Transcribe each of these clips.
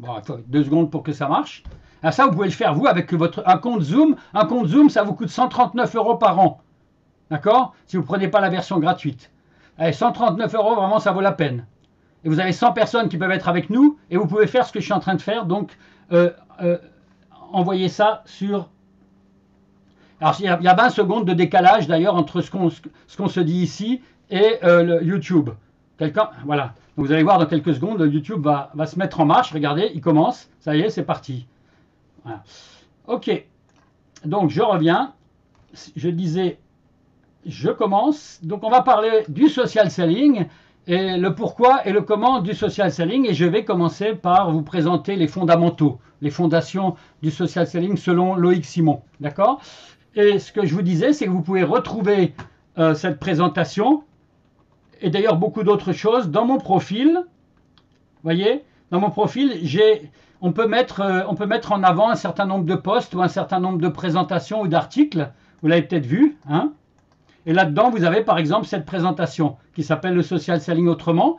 Bon, il faut deux secondes pour que ça marche. Alors ça, vous pouvez le faire vous avec votre un compte Zoom. Un compte Zoom, ça vous coûte 139 euros par an. D'accord? Si vous ne prenez pas la version gratuite. Allez, 139 euros, vraiment, ça vaut la peine. Et vous avez 100 personnes qui peuvent être avec nous et vous pouvez faire ce que je suis en train de faire. Donc, euh, euh, envoyez ça sur. Alors, il y, a, 20 secondes de décalage d'ailleurs entre ce qu'on se dit ici et euh, YouTube. Quelqu'un, voilà. Vous allez voir dans quelques secondes, YouTube va, va, se mettre en marche. Regardez, il commence. Ça y est, c'est parti. Ok. Donc, je reviens. Je disais je commence. Donc, on va parler du social selling et le pourquoi et le comment du social selling. Et je vais commencer par vous présenter les fondamentaux, les fondations du social selling selon Loïc Simon. D'accord? Et ce que je vous disais, c'est que vous pouvez retrouver euh, cette présentation et d'ailleurs beaucoup d'autres choses dans mon profil. Voyez Dans mon profil, j'ai. On peut, mettre, euh, on peut mettre en avant un certain nombre de posts ou un certain nombre de présentations ou d'articles. Vous l'avez peut-être vu. Hein et là-dedans, vous avez par exemple cette présentation qui s'appelle le social selling autrement.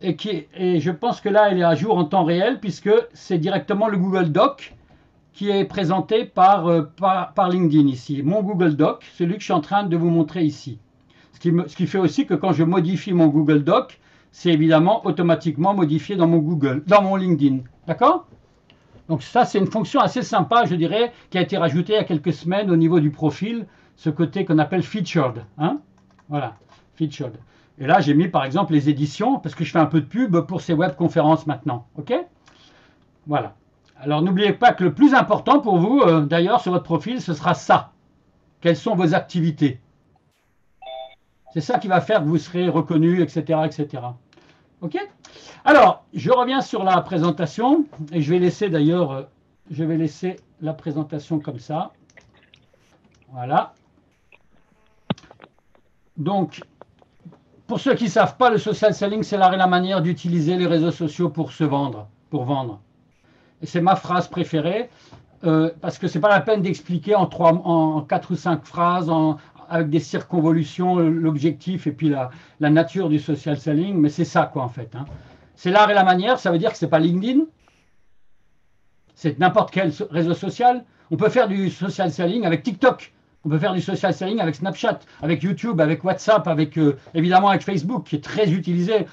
Et, qui, et je pense que là, elle est à jour en temps réel puisque c'est directement le Google Doc qui est présenté par, euh, par, LinkedIn ici. Mon Google Doc, celui que je suis en train de vous montrer ici. Ce qui, fait aussi que quand je modifie mon Google Doc, c'est évidemment automatiquement modifié dans mon Google, dans mon LinkedIn. D'accord? Donc ça, c'est une fonction assez sympa, je dirais, qui a été rajoutée il y a quelques semaines au niveau du profil ce côté qu'on appelle featured. Hein? Voilà, featured. Et là, j'ai mis par exemple les éditions, parce que je fais un peu de pub pour ces webconférences maintenant. OK? Voilà. Alors n'oubliez pas que le plus important pour vous, euh, d'ailleurs, sur votre profil, ce sera ça. Quelles sont vos activités? C'est ça qui va faire que vous serez reconnu, etc. etc. OK? Alors, je reviens sur la présentation, et je vais laisser d'ailleurs, euh, je vais laisser la présentation comme ça. Voilà. Donc, pour ceux qui ne savent pas, le social selling, c'est et la manière d'utiliser les réseaux sociaux pour se vendre, pour vendre. Et c'est ma phrase préférée, euh, parce que ce n'est pas la peine d'expliquer en quatre ou cinq phrases, avec des circonvolutions, l'objectif et puis la, nature du social selling, mais c'est ça, quoi, en fait. Hein. C'est l'art et la manière, ça veut dire que ce n'est pas LinkedIn, c'est n'importe quel réseau social. On peut faire du social selling avec TikTok. On peut faire du social selling avec Snapchat, avec YouTube, avec WhatsApp, avec euh, évidemment avec Facebook, qui est très utilisé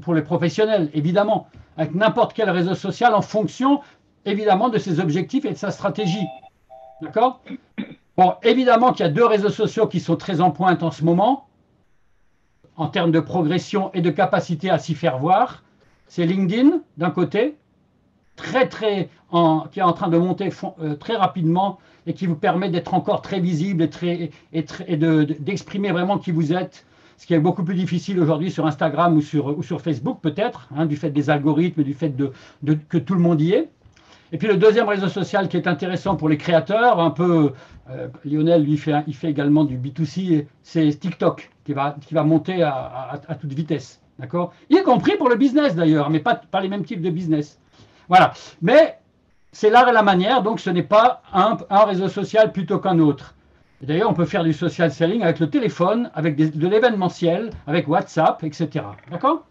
pour les professionnels, évidemment, avec n'importe quel réseau social en fonction, évidemment, de ses objectifs et de sa stratégie. D'accord? Bon, évidemment qu'il y a deux réseaux sociaux qui sont très en pointe en ce moment, en termes de progression et de capacité à s'y faire voir. C'est LinkedIn, d'un côté, très, très, qui est en train de monter euh, très rapidement et qui vous permet d'être encore très visible et, d'exprimer vraiment qui vous êtes, ce qui est beaucoup plus difficile aujourd'hui sur Instagram ou sur, Facebook peut-être, hein, du fait des algorithmes, du fait que tout le monde y est. Et puis le deuxième réseau social qui est intéressant pour les créateurs, un peu, euh, Lionel lui fait, il fait également du B2C, c'est TikTok qui va, qui va monter à, toute vitesse. D'accord? Y compris pour le business d'ailleurs, mais pas, pas les mêmes types de business. Voilà. Mais c'est l'art et la manière, donc ce n'est pas un, réseau social plutôt qu'un autre. D'ailleurs, on peut faire du social selling avec le téléphone, avec de l'événementiel, avec WhatsApp, etc. D'accord?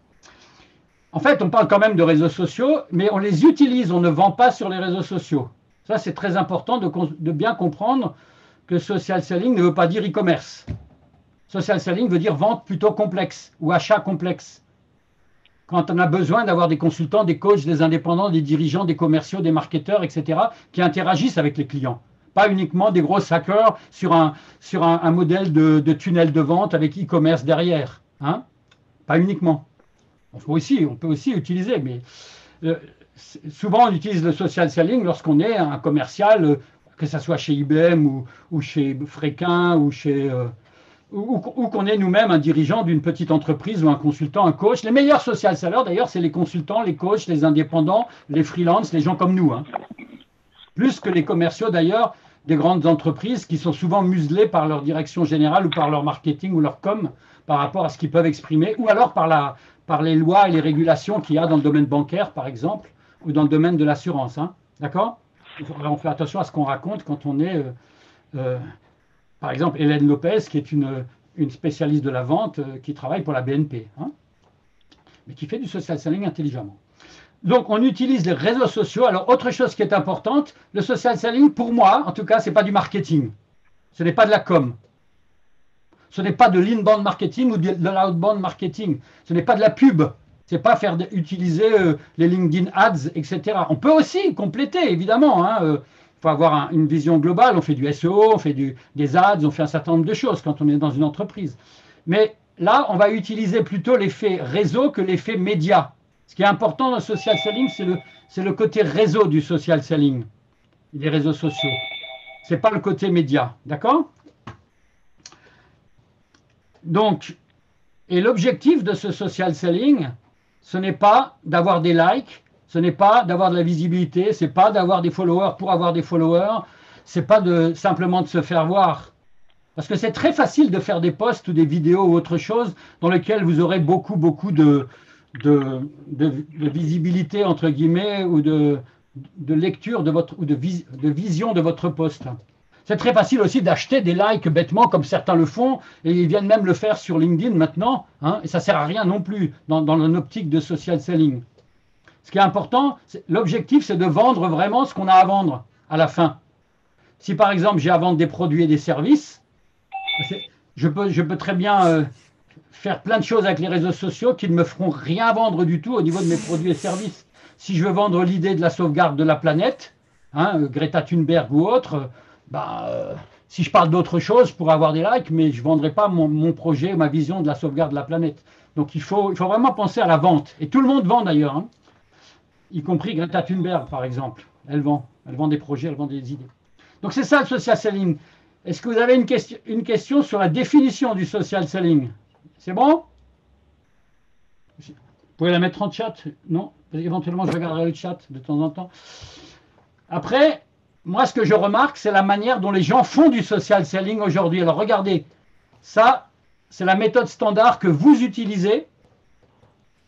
En fait, on parle quand même de réseaux sociaux, mais on les utilise, on ne vend pas sur les réseaux sociaux. Ça, c'est très important de, bien comprendre que social selling ne veut pas dire e-commerce. Social selling veut dire vente plutôt complexe ou achat complexe quand on a besoin d'avoir des consultants, des coachs, des indépendants, des dirigeants, des commerciaux, des marketeurs, etc., qui interagissent avec les clients. Pas uniquement des gros hackers sur un, sur un, modèle de, tunnel de vente avec e-commerce derrière. Hein Pas uniquement. On peut, aussi, utiliser, mais euh, souvent on utilise le social selling lorsqu'on est un commercial, euh, que ce soit chez IBM ou, chez Fréquin ou chez... Euh, ou, qu'on est nous-mêmes un dirigeant d'une petite entreprise ou un consultant, un coach. Les meilleurs social sellers, d'ailleurs, c'est les consultants, les coachs, les indépendants, les freelances, les gens comme nous. Hein. Plus que les commerciaux, d'ailleurs, des grandes entreprises qui sont souvent muselés par leur direction générale ou par leur marketing ou leur com par rapport à ce qu'ils peuvent exprimer, ou alors par, la, par les lois et les régulations qu'il y a dans le domaine bancaire, par exemple, ou dans le domaine de l'assurance. Hein. D'accord? On fait attention à ce qu'on raconte quand on est... Euh, euh, par exemple, Hélène Lopez, qui est une, spécialiste de la vente, euh, qui travaille pour la BNP, hein, mais qui fait du social selling intelligemment. donc, on utilise les réseaux sociaux. Alors, autre chose qui est importante, le social selling, pour moi, en tout cas, ce n'est pas du marketing. Ce n'est pas de la com. Ce n'est pas de l'inbound marketing ou de l'outbound marketing. Ce n'est pas de la pub. Ce n'est pas faire utiliser euh, les LinkedIn ads, etc. On peut aussi compléter, évidemment. Il hein, euh, faut avoir une vision globale. On fait du SEO, on fait des ads, on fait un certain nombre de choses quand on est dans une entreprise. Mais là, on va utiliser plutôt l'effet réseau que l'effet média. Ce qui est important dans le social selling, c'est le, côté réseau du social selling, les réseaux sociaux. Ce n'est pas le côté média, d'accord? Donc, et l'objectif de ce social selling, ce n'est pas d'avoir des likes, ce n'est pas d'avoir de la visibilité, ce n'est pas d'avoir des followers pour avoir des followers, ce n'est pas de, simplement de se faire voir. Parce que c'est très facile de faire des posts ou des vidéos ou autre chose dans lesquelles vous aurez beaucoup, beaucoup de, de, visibilité, entre guillemets, ou de, lecture de votre, ou de, de vision de votre poste. C'est très facile aussi d'acheter des likes bêtement, comme certains le font, et ils viennent même le faire sur LinkedIn maintenant, hein, et ça ne sert à rien non plus dans, dans une optique de social selling. Ce qui est important, l'objectif, c'est de vendre vraiment ce qu'on a à vendre à la fin. Si par exemple j'ai à vendre des produits et des services, je peux, je peux très bien euh, faire plein de choses avec les réseaux sociaux qui ne me feront rien vendre du tout au niveau de mes produits et services. Si je veux vendre l'idée de la sauvegarde de la planète, hein, Greta Thunberg ou autre, bah, si je parle d'autre chose pour avoir des likes, mais je ne vendrai pas mon, projet, ma vision de la sauvegarde de la planète. Donc il faut, il faut vraiment penser à la vente. Et tout le monde vend d'ailleurs, hein. y compris Greta Thunberg par exemple. Elle vend. Elle vend des projets, elle vend des idées. Donc c'est ça le social selling. Est-ce que vous avez une question, une question sur la définition du social selling? C'est bon? Vous pouvez la mettre en chat? Non? Éventuellement, je regarderai le chat de temps en temps. Après, moi, ce que je remarque, c'est la manière dont les gens font du social selling aujourd'hui. Alors, regardez, ça, c'est la méthode standard que vous utilisez.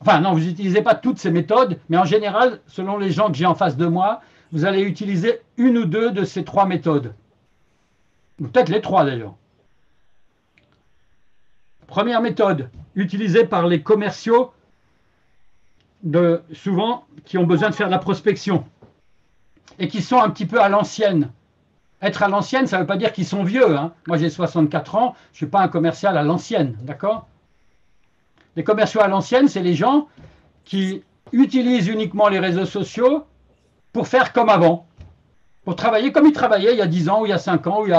Enfin, non, vous n'utilisez pas toutes ces méthodes, mais en général, selon les gens que j'ai en face de moi, vous allez utiliser une ou deux de ces trois méthodes. Peut-être les trois d'ailleurs. Première méthode utilisée par les commerciaux de, souvent qui ont besoin de faire de la prospection et qui sont un petit peu à l'ancienne. Être à l'ancienne, ça ne veut pas dire qu'ils sont vieux. Hein. Moi, j'ai 64 ans, je ne suis pas un commercial à l'ancienne, d'accord? Les commerciaux à l'ancienne, c'est les gens qui utilisent uniquement les réseaux sociaux pour faire comme avant, pour travailler comme ils travaillaient il y a 10 ans, ou il y a 5 ans, ou,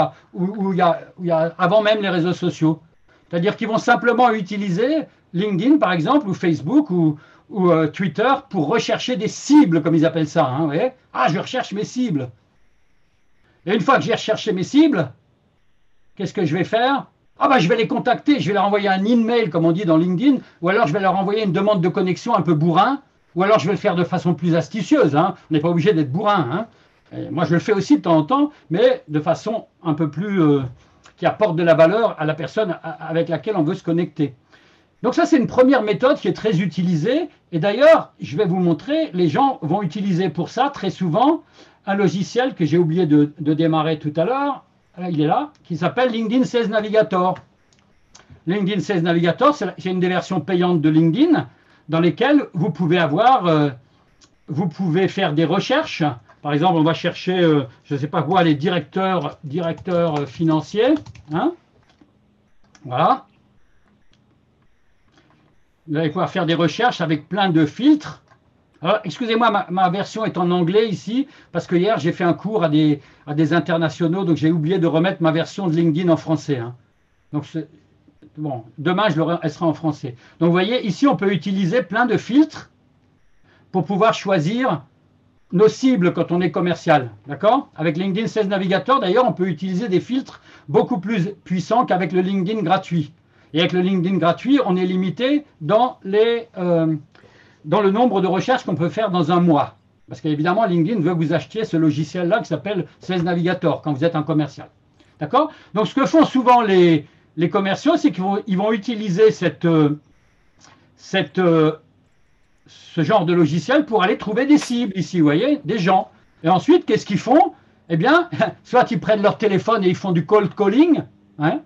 a, il y a avant même les réseaux sociaux. C'est-à-dire qu'ils vont simplement utiliser LinkedIn, par exemple, ou Facebook, ou, euh, Twitter, pour rechercher des cibles, comme ils appellent ça. Hein, ah, je recherche mes cibles. Et une fois que j'ai recherché mes cibles, qu'est-ce que je vais faire? Ah, bah, je vais les contacter, je vais leur envoyer un email, comme on dit dans LinkedIn, ou alors je vais leur envoyer une demande de connexion un peu bourrin, ou alors je vais le faire de façon plus astucieuse. Hein. On n'est pas obligé d'être bourrin. Hein. moi, je le fais aussi de temps en temps, mais de façon un peu plus. Euh, qui apporte de la valeur à la personne avec laquelle on veut se connecter. Donc ça, c'est une première méthode qui est très utilisée. Et d'ailleurs, je vais vous montrer, les gens vont utiliser pour ça très souvent un logiciel que j'ai oublié de, démarrer tout à l'heure. Il est là, qui s'appelle LinkedIn Sales Navigator. LinkedIn Sales Navigator, c'est une des versions payantes de LinkedIn dans lesquelles vous pouvez avoir, euh, vous pouvez faire des recherches par exemple, on va chercher, euh, je ne sais pas quoi, les directeurs, directeurs euh, financiers. Hein voilà. Vous allez pouvoir faire des recherches avec plein de filtres. Alors, excusez-moi, ma, version est en anglais ici, parce que hier, j'ai fait un cours à des, à des internationaux, donc j'ai oublié de remettre ma version de LinkedIn en français. Hein. Donc, bon, demain, je elle sera en français. Donc, vous voyez, ici, on peut utiliser plein de filtres pour pouvoir choisir nos cibles quand on est commercial. D'accord? Avec LinkedIn Sales Navigator, d'ailleurs, on peut utiliser des filtres beaucoup plus puissants qu'avec le LinkedIn gratuit. Et avec le LinkedIn gratuit, on est limité euh, dans le nombre de recherches qu'on peut faire dans un mois. Parce qu'évidemment, LinkedIn veut que vous achetiez ce logiciel-là qui s'appelle Sales Navigator quand vous êtes un commercial. D'accord? Donc, ce que font souvent les, commerciaux, c'est qu'ils vont, utiliser euh, euh, ce genre de logiciel pour aller trouver des cibles ici, vous voyez, des gens. Et ensuite, qu'est-ce qu'ils font? Eh bien, soit ils prennent leur téléphone et ils font du cold calling, hein,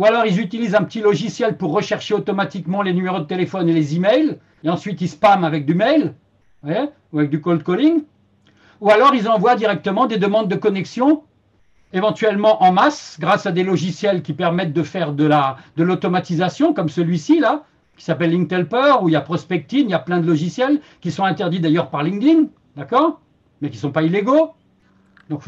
ou alors ils utilisent un petit logiciel pour rechercher automatiquement les numéros de téléphone et les emails, et ensuite ils spamment avec du mail. ou avec du cold calling. Ou alors ils envoient directement des demandes de connexion, éventuellement en masse, grâce à des logiciels qui permettent de faire de l'automatisation, de comme celui-ci là, qui s'appelle Linktelper, où il y a Prospecting, il y a plein de logiciels qui sont interdits d'ailleurs par LinkedIn, d'accord? Mais qui ne sont pas illégaux. Donc,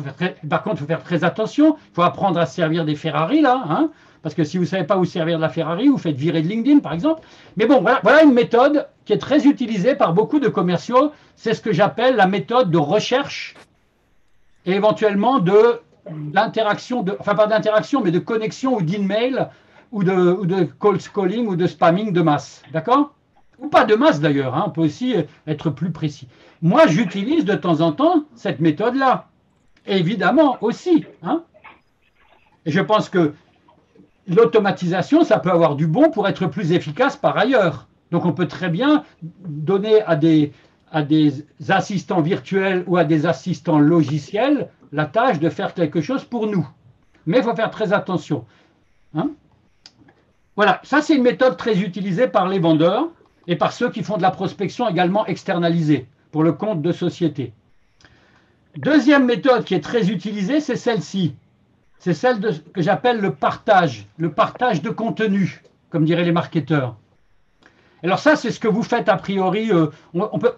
par contre, il faut faire très attention. Il faut apprendre à servir des Ferrari, là. Hein parce que si vous ne savez pas où servir de la Ferrari, vous faites virer de LinkedIn, par exemple. Mais bon, voilà, voilà une méthode qui est très utilisée par beaucoup de commerciaux. C'est ce que j'appelle la méthode de recherche et éventuellement de l'interaction, enfin pas d'interaction, mais de connexion ou d'email ou de, ou de cold calling ou de spamming de masse. D'accord? Ou pas de masse d'ailleurs, hein, on peut aussi être plus précis. Moi, j'utilise de temps en temps cette méthode-là. Évidemment aussi. Hein Et je pense que l'automatisation, ça peut avoir du bon pour être plus efficace par ailleurs. Donc on peut très bien donner à des, assistants virtuels ou à des assistants logiciels la tâche de faire quelque chose pour nous. Mais il faut faire très attention. Hein voilà, ça c'est une méthode très utilisée par les vendeurs et par ceux qui font de la prospection également externalisée pour le compte de société. Deuxième méthode qui est très utilisée, c'est celle-ci. C'est celle que j'appelle le partage, le partage de contenu, comme diraient les marketeurs. Alors ça, c'est ce que vous faites a priori. Euh,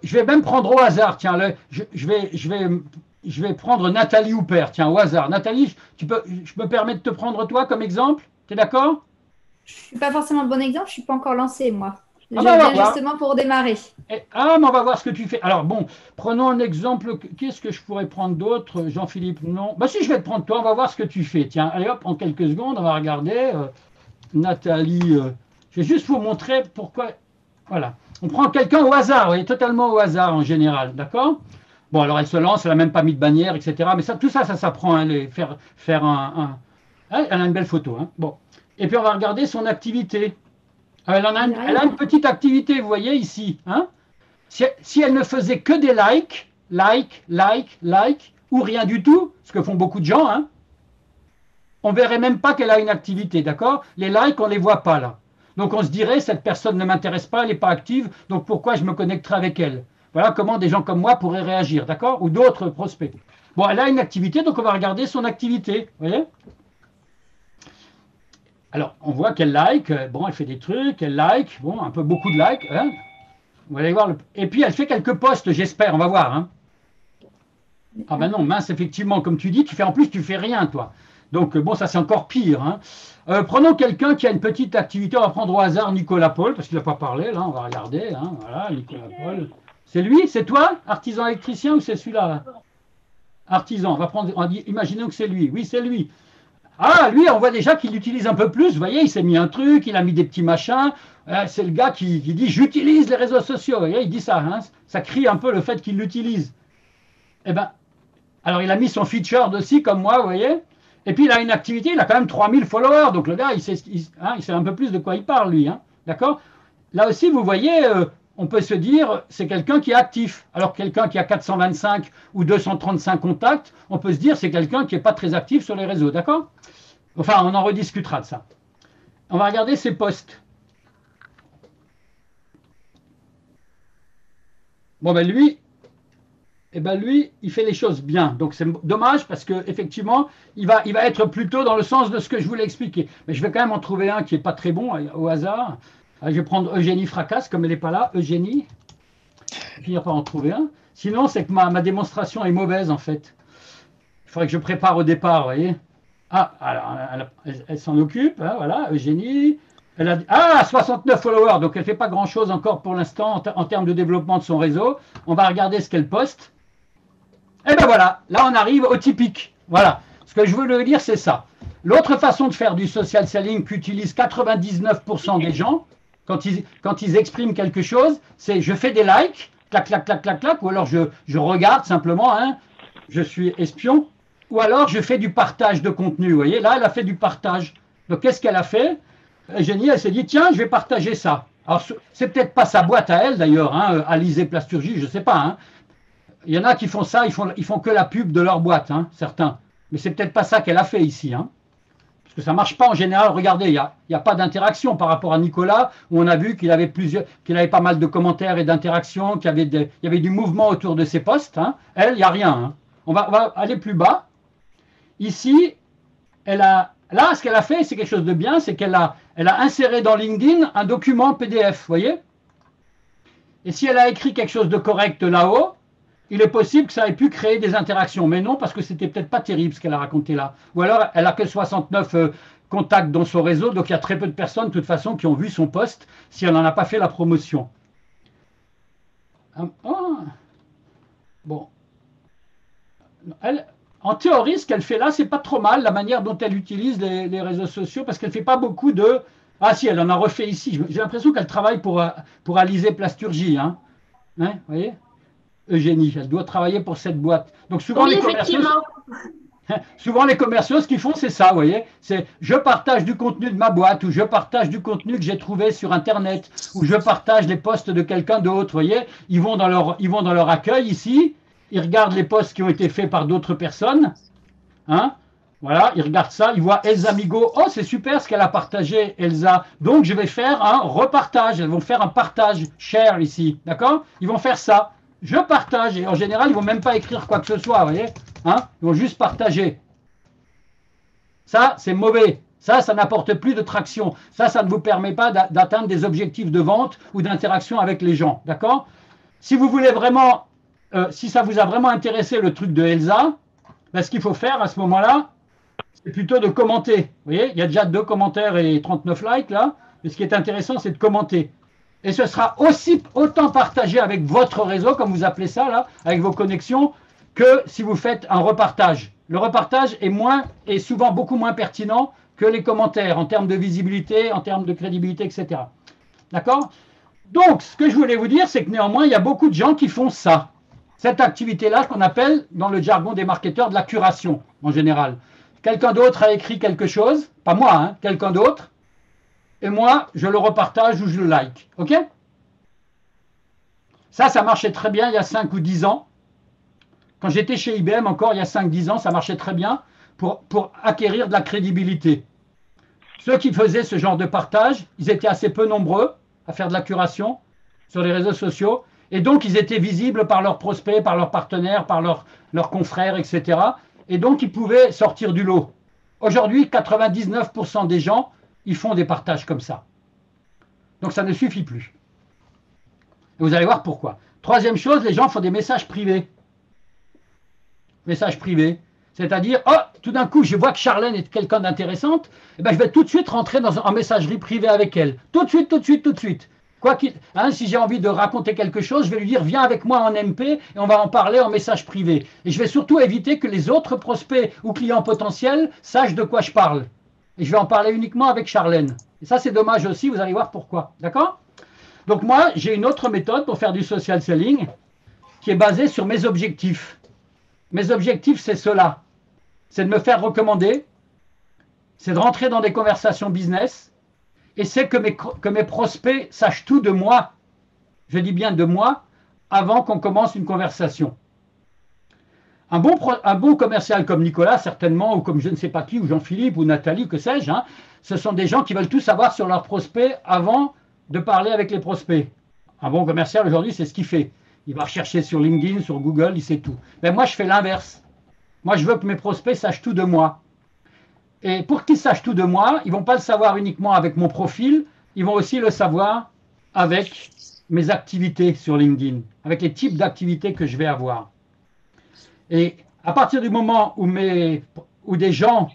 je vais même prendre au hasard, tiens, je, vais, je, vais, je vais prendre Nathalie Hooper, tiens, au hasard. Nathalie, tu peux, je me permets de te prendre toi comme exemple? Tu es d'accord? Je ne suis pas forcément le bon exemple, je ne suis pas encore lancée, moi. Ah je bah, viens justement pour démarrer. Eh, ah, mais on va voir ce que tu fais. Alors, bon, prenons un exemple. Qu'est-ce que je pourrais prendre d'autre Jean-Philippe, non. Bah, si, je vais te prendre toi, on va voir ce que tu fais. Tiens, allez hop, en quelques secondes, on va regarder. Euh, Nathalie, euh, je vais juste vous montrer pourquoi. Voilà. On prend quelqu'un au hasard, oui, totalement au hasard en général, d'accord? Bon, alors elle se lance, elle n'a même pas mis de bannière, etc. Mais ça, tout ça, ça s'apprend, hein, faire, faire un, un... Elle a une belle photo. Hein. Bon, et puis on va regarder son activité. Elle, a une, petite activité, vous voyez ici. Hein si, elle ne faisait que des likes, like, like, like, ou rien du tout, ce que font beaucoup de gens, hein, on ne verrait même pas qu'elle a une activité, d'accord Les likes, on ne les voit pas là. Donc on se dirait, cette personne ne m'intéresse pas, elle n'est pas active, donc pourquoi je me connecterai avec elle? Voilà comment des gens comme moi pourraient réagir, d'accord Ou d'autres prospects. Bon, elle a une activité, donc on va regarder son activité, vous voyez alors, on voit qu'elle like, euh, bon, elle fait des trucs, elle like, bon, un peu beaucoup de likes. Hein. Vous allez voir. Et puis, elle fait quelques posts, j'espère, on va voir. Hein. Ah ben non, mince, effectivement, comme tu dis, tu fais en plus, tu fais rien, toi. Donc, euh, bon, ça c'est encore pire. Hein. Euh, prenons quelqu'un qui a une petite activité, on va prendre au hasard Nicolas Paul, parce qu'il n'a pas parlé, là, on va regarder. voilà, Nicolas Paul. C'est lui? C'est toi, artisan électricien, ou c'est celui-là? Artisan, on va prendre, on imaginons que c'est lui. Oui, c'est lui. Ah, lui, on voit déjà qu'il l'utilise un peu plus. Vous voyez, il s'est mis un truc, il a mis des petits machins. Euh, c'est le gars qui, dit j'utilise les réseaux sociaux. Vous voyez, il dit ça. Hein. ça crie un peu le fait qu'il l'utilise. Eh bien, alors il a mis son feature aussi, comme moi, vous voyez. Et puis il a une activité, il a quand même 3000 followers. Donc le gars, il sait, hein, il sait un peu plus de quoi il parle, lui. Hein. D'accord? Là aussi, vous voyez, euh, on peut se dire c'est quelqu'un qui est actif. Alors quelqu'un qui a 425 ou 235 contacts, on peut se dire c'est quelqu'un qui n'est pas très actif sur les réseaux. D'accord? Enfin, on en rediscutera de ça. On va regarder ses postes. Bon, ben lui, eh ben lui, il fait les choses bien. Donc c'est dommage parce qu'effectivement, il va, il va être plutôt dans le sens de ce que je voulais expliquer. Mais je vais quand même en trouver un qui n'est pas très bon au hasard. Je vais prendre Eugénie Fracasse, comme elle n'est pas là. Eugénie, finir par en trouver un. Sinon, c'est que ma, ma, démonstration est mauvaise en fait. Il faudrait que je prépare au départ, vous voyez. Ah, alors, elle, s'en occupe, hein, voilà, Eugénie. Ah, 69 followers, donc elle ne fait pas grand-chose encore pour l'instant en, termes de développement de son réseau. On va regarder ce qu'elle poste. Et ben voilà, là on arrive au typique. Voilà, ce que je voulais dire, c'est ça. L'autre façon de faire du social selling qu'utilisent 99% des gens, quand ils, expriment quelque chose, c'est je fais des likes, clac, clac, clac, clac, clac, ou alors je, regarde simplement, hein, je suis espion, ou alors je fais du partage de contenu. Vous voyez, là, elle a fait du partage. Donc, qu'est-ce qu'elle a fait? Génie, elle s'est dit, tiens, je vais partager ça. Alors, c'est peut-être pas sa boîte à elle, d'ailleurs, hein, Alizé Plasturgie, je ne sais pas. Hein. Il y en a qui font ça, ils font, ils font que la pub de leur boîte, hein, certains. Mais c'est peut-être pas ça qu'elle a fait ici. Hein. Parce que ça ne marche pas en général. Regardez, il n'y a, a, pas d'interaction par rapport à Nicolas, où on a vu qu'il avait, plusieurs, qu'il avait pas mal de commentaires et d'interactions, qu'il y avait, il y avait du mouvement autour de ses posts. Hein. Elle, il n'y a rien. Hein. On, va, on va aller plus bas. Ici, elle a, là, ce qu'elle a fait, c'est quelque chose de bien, c'est qu'elle a, elle a inséré dans LinkedIn un document PDF, vous voyez Et si elle a écrit quelque chose de correct là-haut, il est possible que ça ait pu créer des interactions. Mais non, parce que c'était peut-être pas terrible ce qu'elle a raconté là. Ou alors, elle a que 69 euh, contacts dans son réseau, donc il y a très peu de personnes, de toute façon, qui ont vu son poste si elle n'en a pas fait la promotion. Ah, ah. bon. En théorie, ce qu'elle fait là, c'est pas trop mal, la manière dont elle utilise les, réseaux sociaux, parce qu'elle fait pas beaucoup de. Ah si, elle en a refait ici. J'ai l'impression qu'elle travaille pour, euh, pour Alizé Plasturgie. Hein. hein voyez? Eugénie, elle doit travailler pour cette boîte. Donc souvent les commerciaux, souvent les commerciaux, ce qu'ils font, c'est ça, vous voyez. C'est je partage du contenu de ma boîte ou je partage du contenu que j'ai trouvé sur Internet ou je partage les posts de quelqu'un d'autre, vous voyez. Ils vont dans leur, ils vont dans leur accueil ici, ils regardent les posts qui ont été faits par d'autres personnes, hein. Voilà, ils regardent ça, ils voient Elsa Migo. Oh, c'est super ce qu'elle a partagé, Elsa. Donc, je vais faire un repartage. Elles vont faire un partage, share ici. D'accord? Ils vont faire ça je partage. Et en général, ils ne vont même pas écrire quoi que ce soit, vous voyez hein Ils vont juste partager. Ça, c'est mauvais. Ça, ça n'apporte plus de traction. Ça, ça ne vous permet pas d'atteindre des objectifs de vente ou d'interaction avec les gens. D'accord? Si vous voulez vraiment, euh, si ça vous a vraiment intéressé le truc de Elsa, ben, ce qu'il faut faire à ce moment-là, c'est plutôt de commenter. Vous voyez, il y a déjà deux commentaires et 39 likes là. Mais ce qui est intéressant, c'est de commenter et ce sera aussi autant partagé avec votre réseau, comme vous appelez ça avec vos connexions, que si vous faites un repartage. Le repartage est moins est souvent beaucoup moins pertinent que les commentaires en termes de visibilité, en termes de crédibilité, etc. D'accord? Donc, ce que je voulais vous dire, c'est que néanmoins, il y a beaucoup de gens qui font ça. Cette activité-là, qu'on appelle dans le jargon des marketeurs de la curation, en général. Quelqu'un d'autre a écrit quelque chose, pas moi, hein, quelqu'un d'autre, et moi, je le repartage ou je le like. OK? Ça, ça marchait très bien il y a 5 ou 10 ans. Quand j'étais chez IBM, encore il y a 5-10 ans, ça marchait très bien pour, pour acquérir de la crédibilité. Ceux qui faisaient ce genre de partage, ils étaient assez peu nombreux à faire de la curation sur les réseaux sociaux. Et donc, ils étaient visibles par leurs prospects, par leurs partenaires, par leurs, leurs confrères, etc. Et donc, ils pouvaient sortir du lot. Aujourd'hui, 99% des gens ils font des partages comme ça. Donc ça ne suffit plus. vous allez voir pourquoi. Troisième chose, les gens font des messages privés. Messages privés. C'est-à-dire, oh, tout d'un coup, je vois que Charlène est quelqu'un d'intéressante, et eh ben, je vais tout de suite rentrer dans un, messagerie privée avec elle. Tout de suite, tout de suite, tout de suite. Quoi qu'il, hein, si j'ai envie de raconter quelque chose, je vais lui dire viens avec moi en MP et on va en parler en message privé. Et je vais surtout éviter que les autres prospects ou clients potentiels sachent de quoi je parle. Et je vais en parler uniquement avec Charlène. Et ça, c'est dommage aussi, vous allez voir pourquoi. D'accord? Donc moi, j'ai une autre méthode pour faire du social selling qui est basée sur mes objectifs. Mes objectifs, c'est cela. C'est de me faire recommander, c'est de rentrer dans des conversations business, et c'est que mes, que mes prospects sachent tout de moi, je dis bien de moi, avant qu'on commence une conversation. Un bon, commercial comme Nicolas, certainement, ou comme je ne sais pas qui, ou Jean-Philippe, ou Nathalie, que sais-je, hein, ce sont des gens qui veulent tout savoir sur leurs prospects avant de parler avec les prospects. Un bon commercial aujourd'hui, c'est ce qu'il fait. Il va rechercher sur LinkedIn, sur Google, il sait tout. Mais moi, je fais l'inverse. Moi, je veux que mes prospects sachent tout de moi. Et pour qu'ils sachent tout de moi, ils ne vont pas le savoir uniquement avec mon profil, ils vont aussi le savoir avec mes activités sur LinkedIn, avec les types d'activités que je vais avoir. Et à partir du moment où, des gens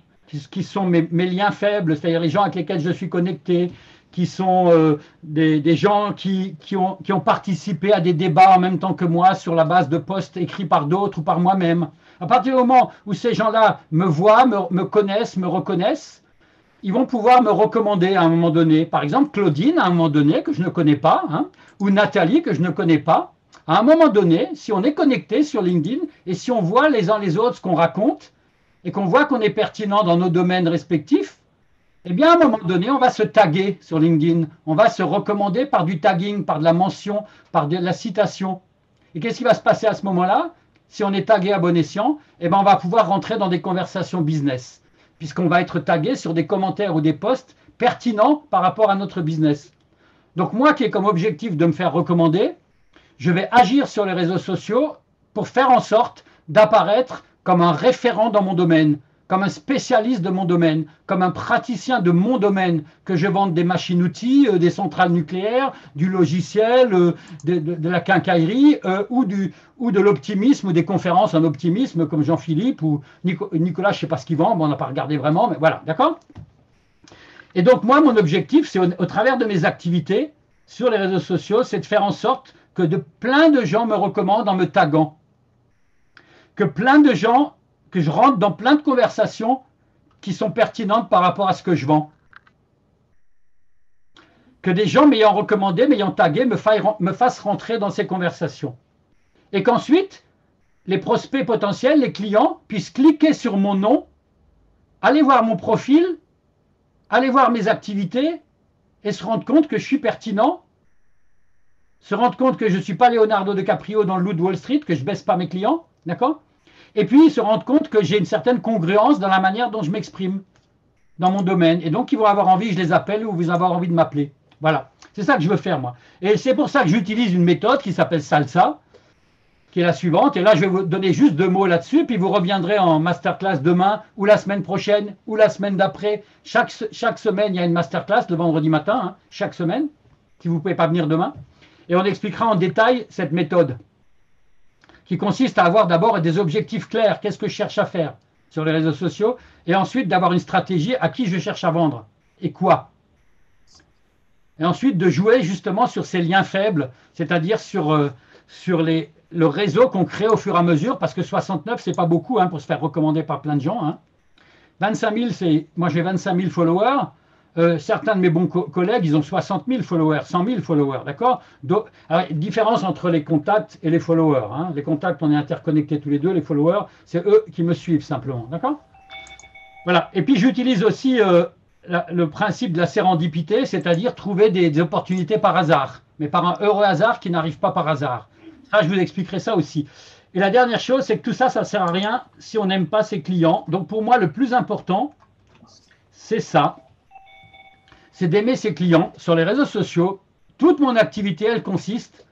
qui, sont mes, liens faibles, c'est-à-dire les gens avec lesquels je suis connecté, qui sont euh, des, gens qui, qui, ont, qui, ont, participé à des débats en même temps que moi sur la base de posts écrits par d'autres ou par moi-même. À partir du moment où ces gens-là me voient, me, connaissent, me reconnaissent, ils vont pouvoir me recommander à un moment donné. Par exemple, Claudine, à un moment donné, que je ne connais pas, hein, ou Nathalie, que je ne connais pas, à un moment donné, si on est connecté sur LinkedIn et si on voit les uns les autres ce qu'on raconte et qu'on voit qu'on est pertinent dans nos domaines respectifs, eh bien, à un moment donné, on va se taguer sur LinkedIn. On va se recommander par du tagging, par de la mention, par de la citation. Et qu'est-ce qui va se passer à ce moment-là? Si on est tagué à bon escient, eh bien, on va pouvoir rentrer dans des conversations business. puisqu'on va être tagué sur des commentaires ou des posts pertinents par rapport à notre business. Donc moi qui ai comme objectif de me faire recommander, je vais agir sur les réseaux sociaux pour faire en sorte d'apparaître comme un référent dans mon domaine, comme un spécialiste de mon domaine, comme un praticien de mon domaine, que je vende des machines-outils, euh, des centrales nucléaires, du logiciel, euh, de, la quincaillerie euh, ou, de l'optimisme ou des conférences en optimisme comme Jean-Philippe ou Nicolas, je ne sais pas ce qu'il vend, on n'a pas regardé vraiment, mais voilà, d'accord? Et donc moi, mon objectif, c'est au, travers de mes activités sur les réseaux sociaux, c'est de faire en sorte que de plein de gens me recommandent en me taguant. Que plein de gens que je rentre dans plein de conversations qui sont pertinentes par rapport à ce que je vends. Que des gens m'ayant recommandé, m'ayant tagué, me, me fassent rentrer dans ces conversations. Et qu'ensuite, les prospects potentiels, les clients, puissent cliquer sur mon nom, aller voir mon profil, aller voir mes activités et se rendre compte que je suis pertinent, se rendre compte que je ne suis pas Leonardo DiCaprio dans le loup de Wall Street, que je ne baisse pas mes clients, d'accord? Et puis se rendent compte que j'ai une certaine congruence dans la manière dont je m'exprime dans mon domaine. Et donc ils vont avoir envie, je les appelle, ou vous avoir envie de m'appeler. Voilà, c'est ça que je veux faire moi. Et c'est pour ça que j'utilise une méthode qui s'appelle Salsa, qui est la suivante. Et là, je vais vous donner juste deux mots là-dessus, puis vous reviendrez en masterclass demain, ou la semaine prochaine, ou la semaine d'après. Chaque, chaque semaine, il y a une masterclass le vendredi matin, hein, chaque semaine, si vous ne pouvez pas venir demain. Et on expliquera en détail cette méthode qui consiste à avoir d'abord des objectifs clairs, qu'est-ce que je cherche à faire sur les réseaux sociaux, et ensuite d'avoir une stratégie à qui je cherche à vendre et quoi? Et ensuite de jouer justement sur ces liens faibles, c'est-à-dire sur, euh, sur les, le réseau qu'on crée au fur et à mesure, parce que 69, c'est pas beaucoup hein, pour se faire recommander par plein de gens. Hein. 25 000, c'est, moi j'ai 25 000 followers, euh, certains de mes bons collègues, ils ont 60 000 followers, 100 000 followers, d'accord? Différence entre les contacts et les followers. Hein. Les contacts, on est interconnectés tous les deux, les followers, c'est eux qui me suivent simplement, d'accord? Voilà. Et puis j'utilise aussi euh, le principe de la sérendipité, c'est-à-dire trouver des, opportunités par hasard, mais par un heureux hasard qui n'arrive pas par hasard. Ça, je vous expliquerai ça aussi. Et la dernière chose, c'est que tout ça, ça ne sert à rien si on n'aime pas ses clients. Donc pour moi, le plus important, c'est ça c'est d'aimer ses clients sur les réseaux sociaux. Toute mon activité, elle consiste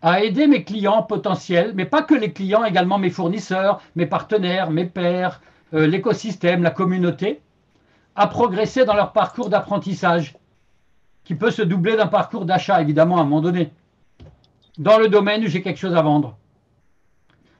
à aider mes clients potentiels, mais pas que les clients, également mes fournisseurs, mes partenaires, mes pairs, euh, l'écosystème, la communauté, à progresser dans leur parcours d'apprentissage, qui peut se doubler d'un parcours d'achat, évidemment, à un moment donné, dans le domaine où j'ai quelque chose à vendre.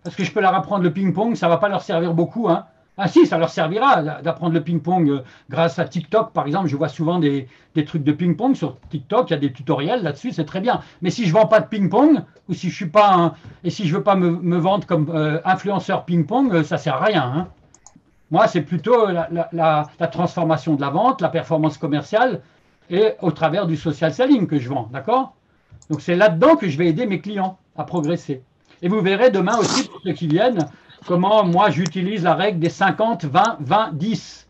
Parce que je peux leur apprendre le ping-pong, ça ne va pas leur servir beaucoup, hein, ah si, ça leur servira d'apprendre le ping-pong euh, grâce à TikTok, par exemple. Je vois souvent des, trucs de ping-pong sur TikTok, il y a des tutoriels là-dessus, c'est très bien. Mais si je ne vends pas de ping-pong, ou si je suis pas et si je veux pas me, vendre comme euh, influenceur ping-pong, euh, ça ne sert à rien. Hein. Moi, c'est plutôt la, transformation de la vente, la performance commerciale, et au travers du social selling que je vends, d'accord? Donc c'est là-dedans que je vais aider mes clients à progresser. Et vous verrez demain aussi, pour ceux qui viennent, comment moi j'utilise la règle des 50, 20, 20, 10,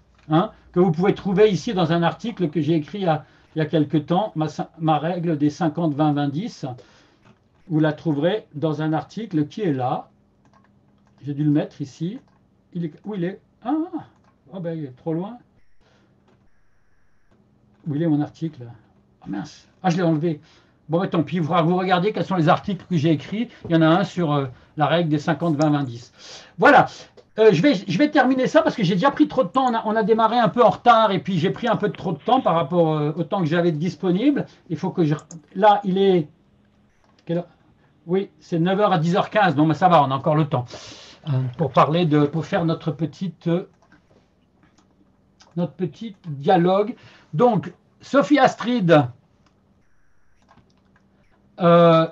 que vous pouvez trouver ici dans un article que j'ai écrit il y a quelques temps, ma, règle des 50, 20, 20, 10. Vous la trouverez dans un article qui est là. J'ai dû le mettre ici. Où il est? Ah, oh ben, il est trop loin. Où il est mon article? Ah mince, ah je l'ai enlevé. Bon, tant pis, vous, regardez quels sont les articles que j'ai écrits. Il y en a un sur euh, la règle des 50, 20, 20, 10. Voilà. Euh, je, vais, je vais terminer ça parce que j'ai déjà pris trop de temps. On a, démarré un peu en retard et puis j'ai pris un peu trop de temps par rapport euh, au temps que j'avais disponible. Il faut que je. Là, il est. oui, c'est 9h à 10h15. Non, mais ça va, on a encore le temps pour parler de. pour faire notre petite. notre petit dialogue. Donc, Sophie Astrid euh,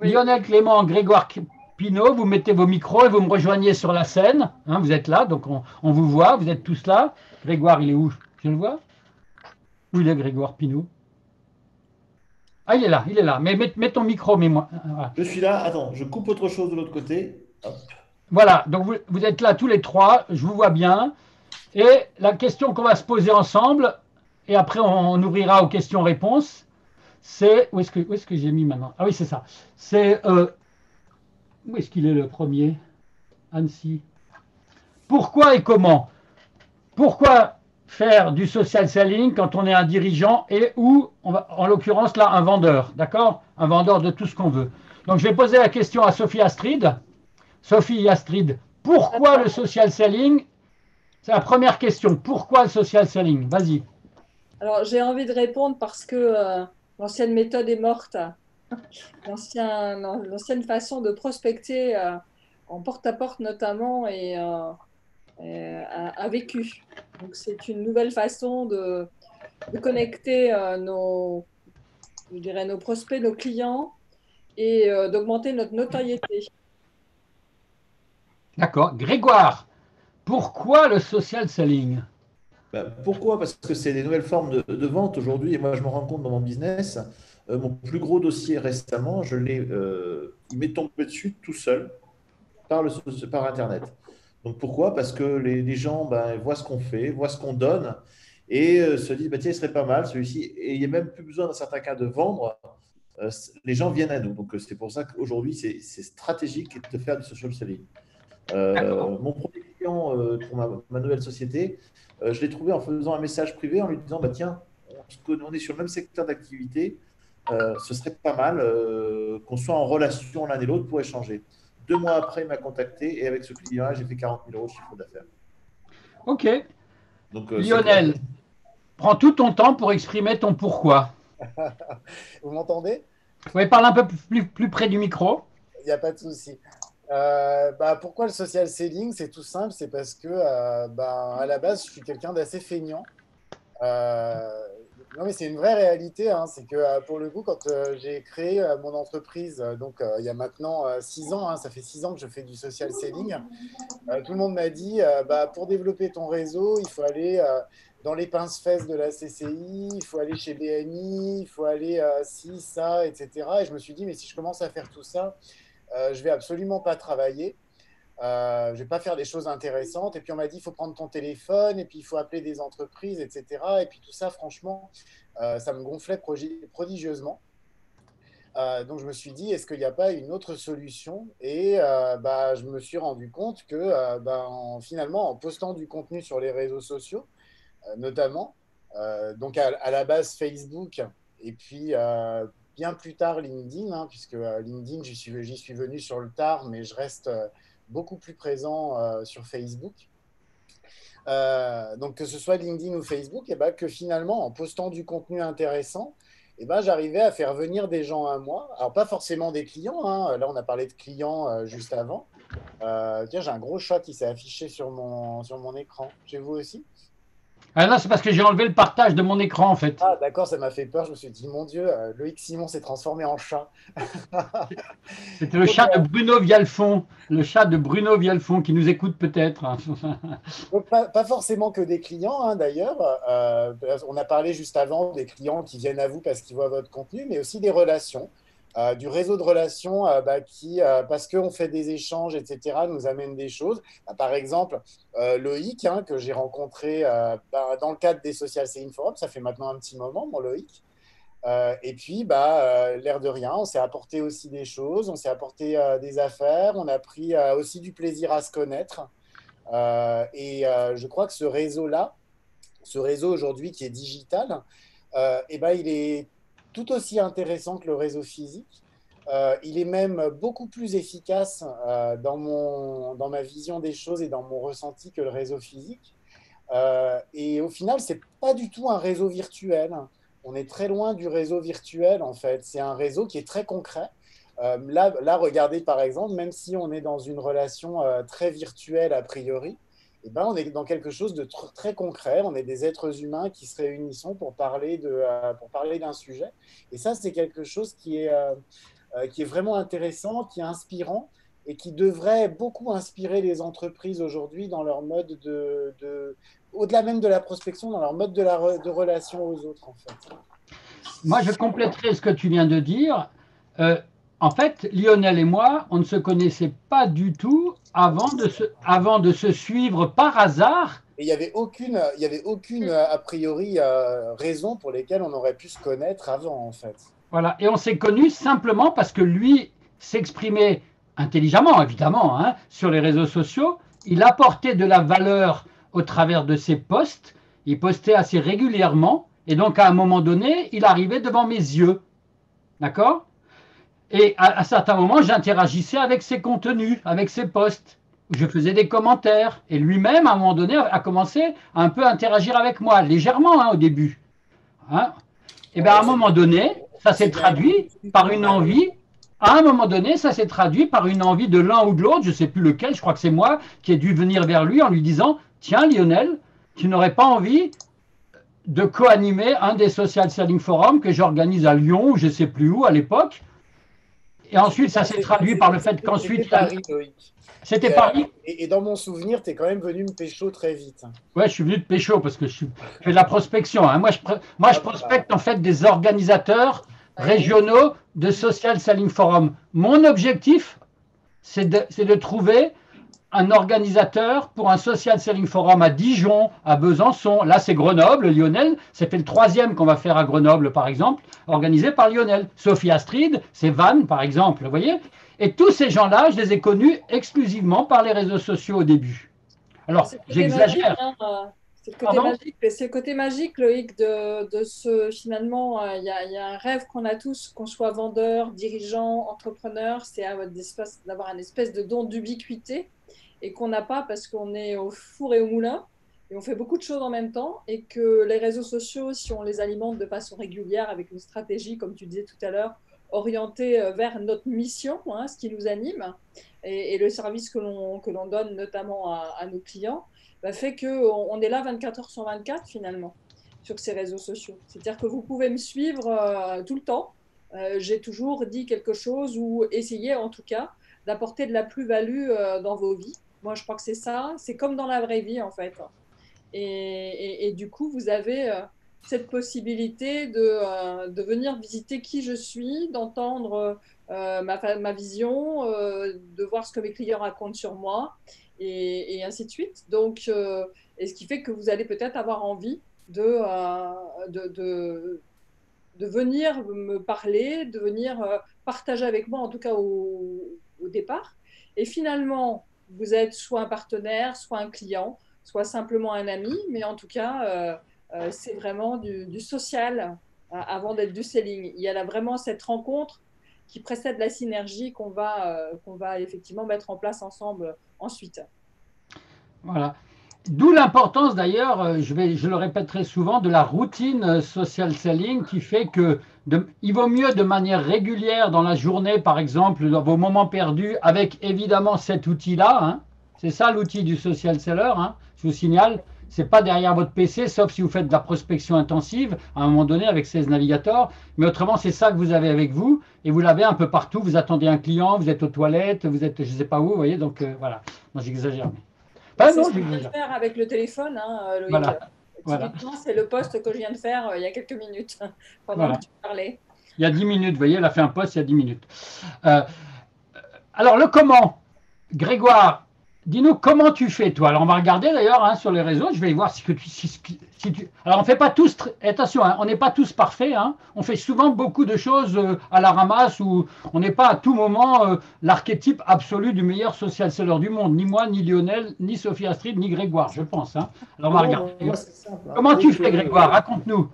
Lionel Clément, Grégoire Pinault, vous mettez vos micros et vous me rejoignez sur la scène. Hein, vous êtes là, donc on, vous voit, vous êtes tous là. Grégoire, il est où? Je le vois? Où il est Grégoire Pinault? Ah, il est là, il est là. Mais mets, ton micro, mais moi. Je suis là, attends, je coupe autre chose de l'autre côté. Voilà, donc vous, êtes là tous les trois, je vous vois bien. Et la question qu'on va se poser ensemble, et après on ouvrira aux questions-réponses, c'est. Où est-ce que, j'ai mis maintenant? Ah oui, c'est ça. C'est. Euh, où est-ce qu'il est le premier? Annecy. Pourquoi et comment? Pourquoi faire du social selling quand on est un dirigeant et ou, en l'occurrence là, un vendeur, d'accord? Un vendeur de tout ce qu'on veut. Donc je vais poser la question à Sophie Astrid. Sophie Astrid, pourquoi le social selling? C'est la première question. Pourquoi le social selling? Vas-y. Alors j'ai envie de répondre parce que euh, l'ancienne méthode est morte. L'ancienne façon de prospecter euh, en porte-à-porte notamment et, euh, a, vécu. Donc c'est une nouvelle façon de, connecter nos, je dirais, nos prospects, nos clients et d'augmenter notre notoriété. D'accord. Grégoire, pourquoi le social selling? Pourquoi? Parce que c'est des nouvelles formes de, vente aujourd'hui. Et moi, je me rends compte dans mon business, euh, mon plus gros dossier récemment, je l'ai, euh, il m'est tombé dessus tout seul par, le, par Internet. Donc pourquoi? Parce que les, gens ben, voient ce qu'on fait, voient ce qu'on donne et euh, se disent bah, tiens, il serait pas mal celui-ci. Et il n'y a même plus besoin, dans certains cas, de vendre. les gens viennent à nous. Donc c'est pour ça qu'aujourd'hui, c'est, stratégique de faire du social selling. Euh, mon premier client euh, pour ma, nouvelle société, euh, je l'ai trouvé en faisant un message privé en lui disant bah, Tiens, on, est sur le même secteur d'activité, ce serait pas mal qu'on soit en relation l'un et l'autre pour échanger. Deux mois après, il m'a contacté et avec ce client-là, j'ai fait 40 000 euros de chiffre d'affaires. Ok. Donc, Lionel, prends tout ton temps pour exprimer ton pourquoi. Vous m'entendez? Oui, parle un peu plus, plus près du micro. Il n'y a pas de souci. Euh, bah, pourquoi le social selling? C'est tout simple, c'est parce que euh, bah, à la base, je suis quelqu'un d'assez feignant. Euh, non, mais c'est une vraie réalité. Hein, c'est que pour le coup, quand j'ai créé mon entreprise, donc il y a maintenant six ans, hein, ça fait six ans que je fais du social selling, tout le monde m'a dit bah, pour développer ton réseau, il faut aller dans les pinces-fesses de la CCI, il faut aller chez BNI, il faut aller ci, ça, etc. Et je me suis dit, mais si je commence à faire tout ça, euh, je vais absolument pas travailler. Euh, je vais pas faire des choses intéressantes. Et puis on m'a dit, il faut prendre ton téléphone, et puis il faut appeler des entreprises, etc. Et puis tout ça, franchement, euh, ça me gonflait prodigieusement. Euh, donc je me suis dit, est-ce qu'il n'y a pas une autre solution? Et bah, je me suis rendu compte que bah, finalement, en postant du contenu sur les réseaux sociaux, notamment, donc à, la base Facebook, et puis bien plus tard LinkedIn, hein, puisque euh, LinkedIn, j'y suis, venu sur le tard, mais je reste euh, beaucoup plus présent euh, sur Facebook. donc que ce soit LinkedIn ou Facebook, eh ben, que finalement, en postant du contenu intéressant, eh ben, j'arrivais à faire venir des gens à moi. Alors pas forcément des clients, hein. là on a parlé de clients juste avant. tiens, j'ai un gros chat qui s'est affiché sur mon, sur mon écran. Chez vous aussi? Ah non, c'est parce que j'ai enlevé le partage de mon écran en fait. Ah d'accord, ça m'a fait peur. Je me suis dit, mon Dieu, euh, Loïc Simon s'est transformé en chat. C'était le chat de Bruno Vialfond, le chat de Bruno Vialfond qui nous écoute peut-être. pas, forcément que des clients hein, d'ailleurs. Euh, on a parlé juste avant des clients qui viennent à vous parce qu'ils voient votre contenu, mais aussi des relations. Euh, du réseau de relations euh, bah, qui, euh, parce qu'on fait des échanges, etc., nous amène des choses. Bah, par exemple, Loïc, hein, que j'ai rencontré bah, dans le cadre des Social Selling Forum, ça fait maintenant un petit moment, mon Loïc. et puis, l'air de rien, on s'est apporté aussi des choses, on s'est apporté des affaires, on a pris aussi du plaisir à se connaître. et je crois que ce réseau-là, ce réseau aujourd'hui qui est digital, ben, il est tout aussi intéressant que le réseau physique. Euh, il est même beaucoup plus efficace euh, dans, mon, dans ma vision des choses et dans mon ressenti que le réseau physique. Euh, et au final, c'est pas du tout un réseau virtuel. On est très loin du réseau virtuel, en fait. C'est un réseau qui est très concret. là, là, regardez par exemple, même si on est dans une relation très virtuelle a priori, eh ben, on est dans quelque chose de très concret. On est des êtres humains qui se réunissent pour parler de, euh, pour parler d'un sujet. Et ça, c'est quelque chose qui est, euh, euh, qui est vraiment intéressant, qui est inspirant et qui devrait beaucoup inspirer les entreprises aujourd'hui dans leur mode de, de au-delà même de la prospection, dans leur mode de, la de relation aux autres, en fait. Moi, je compléterai ce que tu viens de dire. En fait, Lionel et moi, on ne se connaissait pas du tout avant de se, avant de se suivre par hasard. il n'y avait aucune, il y avait aucune a priori euh, raison pour lesquelles on aurait pu se connaître avant, en fait. Voilà, et on s'est connus simplement parce que lui s'exprimait intelligemment, évidemment, hein, sur les réseaux sociaux. Il apportait de la valeur au travers de ses posts. Il postait assez régulièrement. Et donc, à un moment donné, il arrivait devant mes yeux. D'accord? Et à, à certains moments, j'interagissais avec ses contenus, avec ses posts. Je faisais des commentaires. Et lui-même, à un moment donné, a commencé à un peu interagir avec moi, légèrement hein, au début. Hein et bien, à un moment donné, ça s'est traduit par une envie à un moment donné, ça s'est traduit par une envie de l'un ou de l'autre, je ne sais plus lequel, je crois que c'est moi, qui ai dû venir vers lui en lui disant Tiens, Lionel, tu n'aurais pas envie de co-animer un des social selling forums que j'organise à Lyon, ou je ne sais plus où à l'époque. Et ensuite, ça s'est traduit par le fait qu'ensuite. C'était Paris. Et, dans mon souvenir, tu es quand même venu me pécho très vite. Ouais, je suis venu te pécho parce que je, fais de la prospection. Hein. Moi, je, moi, je prospecte en fait des organisateurs régionaux de Social Selling Forum. Mon objectif, c'est de, de, trouver un organisateur pour un Social Selling Forum à Dijon, à Besançon. Là, c'est Grenoble, Lionel. C'était le troisième qu'on va faire à Grenoble, par exemple, organisé par Lionel. Sophie Astrid, c'est Van, par exemple. Vous voyez Et tous ces gens-là, je les ai connus exclusivement par les réseaux sociaux au début. Alors, j'exagère. Hein, euh, c'est le côté magique, c'est le côté magique, Loïc, de, de ce finalement, euh, il y, a, y, a un rêve qu'on a tous, qu'on soit vendeur, dirigeant, entrepreneur, c'est d'avoir un espèce de don d'ubiquité et qu'on n'a pas parce qu'on est au four et au moulin et on fait beaucoup de choses en même temps et que les réseaux sociaux, si on les alimente de façon régulière avec une stratégie, comme tu disais tout à l'heure, orientée euh, vers notre mission, hein, ce qui nous anime, et, le service que l'on donne notamment à, nos clients, bah, fait qu'on on est là 24 heures sur 24 finalement sur ces réseaux sociaux. C'est-à-dire que vous pouvez me suivre euh, tout le temps. Euh, j'ai toujours dit quelque chose ou essayé en tout cas d'apporter de la plus-value dans vos vies. Moi, je crois que c'est ça. C'est comme dans la vraie vie en fait. Et, du coup, vous avez cette possibilité de, de, venir visiter qui je suis, d'entendre ma, ma, vision, de voir ce que mes clients racontent sur moi et, ainsi de suite. Donc, euh, et ce qui fait que vous allez peut-être avoir envie de, euh, de, de, venir me parler, de venir euh, partager avec moi, en tout cas au, départ. Et finalement, vous êtes soit un partenaire, soit un client, soit simplement un ami, mais en tout cas, c'est vraiment du, social avant d'être du selling. Il y a vraiment cette rencontre qui précède la synergie qu'on va, qu'on va effectivement mettre en place ensemble ensuite. Voilà. D'où l'importance d'ailleurs, euh, je, je le répéterai souvent, de la routine euh, social selling qui fait que il vaut mieux de manière régulière dans la journée, par exemple, dans vos moments perdus, avec évidemment cet outil-là. Hein. C'est ça l'outil du social seller, hein, je vous signale. Ce n'est pas derrière votre PC, sauf si vous faites de la prospection intensive à un moment donné avec 16 navigateurs. Mais autrement, c'est ça que vous avez avec vous et vous l'avez un peu partout. Vous attendez un client, vous êtes aux toilettes, vous êtes je sais pas où, vous voyez. Donc euh, voilà, j'exagère. Pas c'est ce que je viens de faire avec le téléphone, hein, Loïc. Voilà. voilà. C'est le poste que je viens de faire euh, il y a quelques minutes pendant que tu parlais. Il y a 10 minutes, vous voyez, elle a fait un poste il y a 10 minutes. Euh, alors, le comment? Grégoire, Dis-nous comment tu fais, toi? Alors, on va regarder d'ailleurs hein, sur les réseaux. Je vais voir si, que tu, si, tu. Alors, on fait pas tous. Attention, hein, on n'est pas tous parfaits. Hein. On fait souvent beaucoup de choses euh, à la ramasse où on n'est pas à tout moment euh, l'archétype absolu du meilleur social seller du monde. Ni moi, ni Lionel, ni Sophie Astrid, ni Grégoire, je pense. Alors, on va regarder. comment tu fais, Grégoire? Raconte-nous.